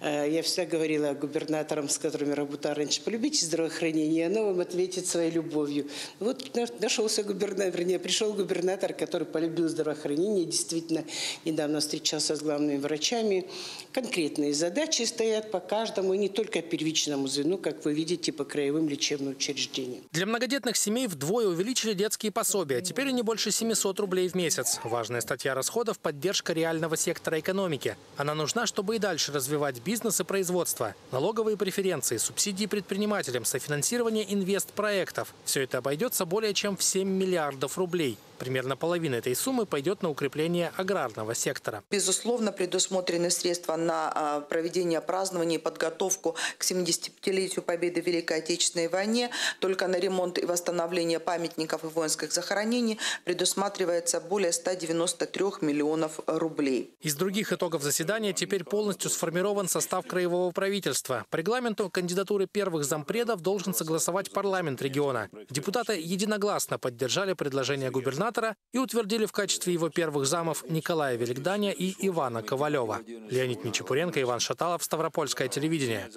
Speaker 21: э, я всегда говорила губернаторам, с которыми работала раньше, полюбите здравоохранение, оно вам ответит своей любовью. Вот нашелся губернатор, вернее, пришел губернатор, который полюбил здравоохранение, действительно недавно встречался с главными врачами. Конкретные задачи стоят по каждому, не только первичному звену, как вы видите, по краевым лечебным учреждениям.
Speaker 14: Для многодетных семей вдвое увеличили детские пособия. Теперь они больше 700 рублей в месяц. Важная статья расходов – поддержка реального сектора экономики. Она нужна, чтобы и дальше развивать бизнес и производство. Налоговые преференции, субсидии предпринимателям, софинансирование инвестпроектов. Все это обойдется более чем в 7 миллиардов рублей. Примерно половина этой суммы пойдет на укрепление аграрного сектора.
Speaker 22: Безусловно, предусмотрены средства на а, проведение празднования и подготовку к 75-летию победы в Великой Отечественной войне. Только на ремонт и восстановление памятников и воинских захоронений предусматривается более 193 миллионов рублей.
Speaker 14: Из других итогов заседания теперь полностью сформирован состав краевого правительства. По регламенту кандидатуры первых зампредов должен согласовать парламент региона. Депутаты единогласно поддержали предложение губернатора и утвердили в качестве его первых замов Николая Великданя и Ивана Ковалева. Леонид Мичепуренко, Иван Шаталов, Ставропольское телевидение.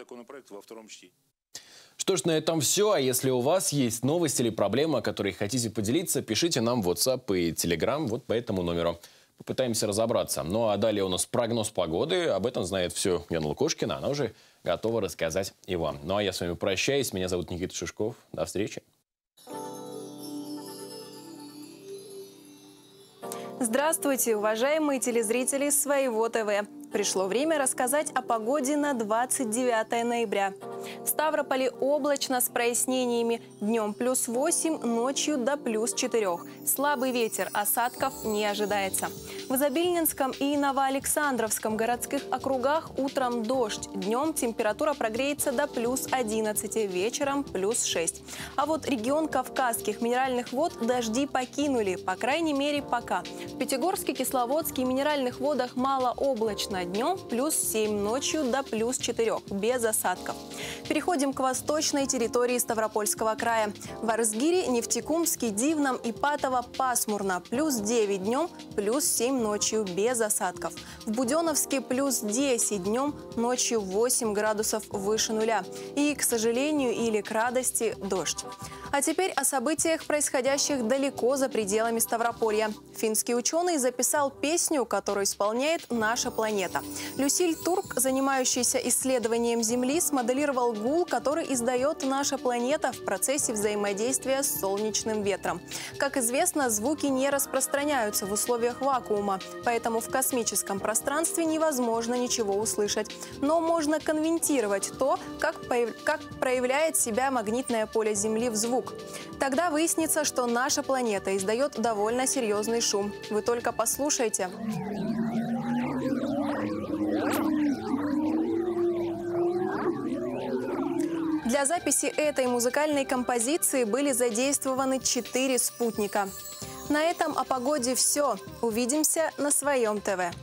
Speaker 12: Что ж, на этом все. А если у вас есть новости или проблемы, о которых хотите поделиться, пишите нам в WhatsApp и Telegram вот по этому номеру. Попытаемся разобраться. Ну а далее у нас прогноз погоды. Об этом знает все Яна Лукошкина. Она уже готова рассказать и вам. Ну а я с вами прощаюсь. Меня зовут Никита Шишков. До встречи.
Speaker 8: Здравствуйте, уважаемые телезрители Своего ТВ. Пришло время рассказать о погоде на 29 ноября. В Ставрополе облачно с прояснениями. Днем плюс 8, ночью до плюс 4. Слабый ветер, осадков не ожидается. В Изобильнинском и Новоалександровском городских округах утром дождь. Днем температура прогреется до плюс 11, вечером плюс 6. А вот регион Кавказских минеральных вод дожди покинули, по крайней мере пока. В Пятигорске, Кисловодске и минеральных водах Днем плюс 7, ночью до плюс 4, без осадков. Переходим к восточной территории Ставропольского края. В Арзгире, Нефтекумске, Дивном и Патово пасмурно. Плюс 9 днем, плюс 7 ночью без осадков. В Буденовске плюс 10 днем, ночью 8 градусов выше нуля. И, к сожалению или к радости, дождь. А теперь о событиях, происходящих далеко за пределами Ставрополья. Финский ученый записал песню, которую исполняет наша планета. Люсиль Турк, занимающийся исследованием Земли, смоделировал гул, который издает наша планета в процессе взаимодействия с солнечным ветром. Как известно, звуки не распространяются в условиях вакуума, поэтому в космическом пространстве невозможно ничего услышать. Но можно конвентировать то, как, как проявляет себя магнитное поле Земли в звук. Тогда выяснится, что наша планета издает довольно серьезный шум. Вы только послушайте. Для записи этой музыкальной композиции были задействованы четыре спутника. На этом о погоде все. Увидимся на своем ТВ.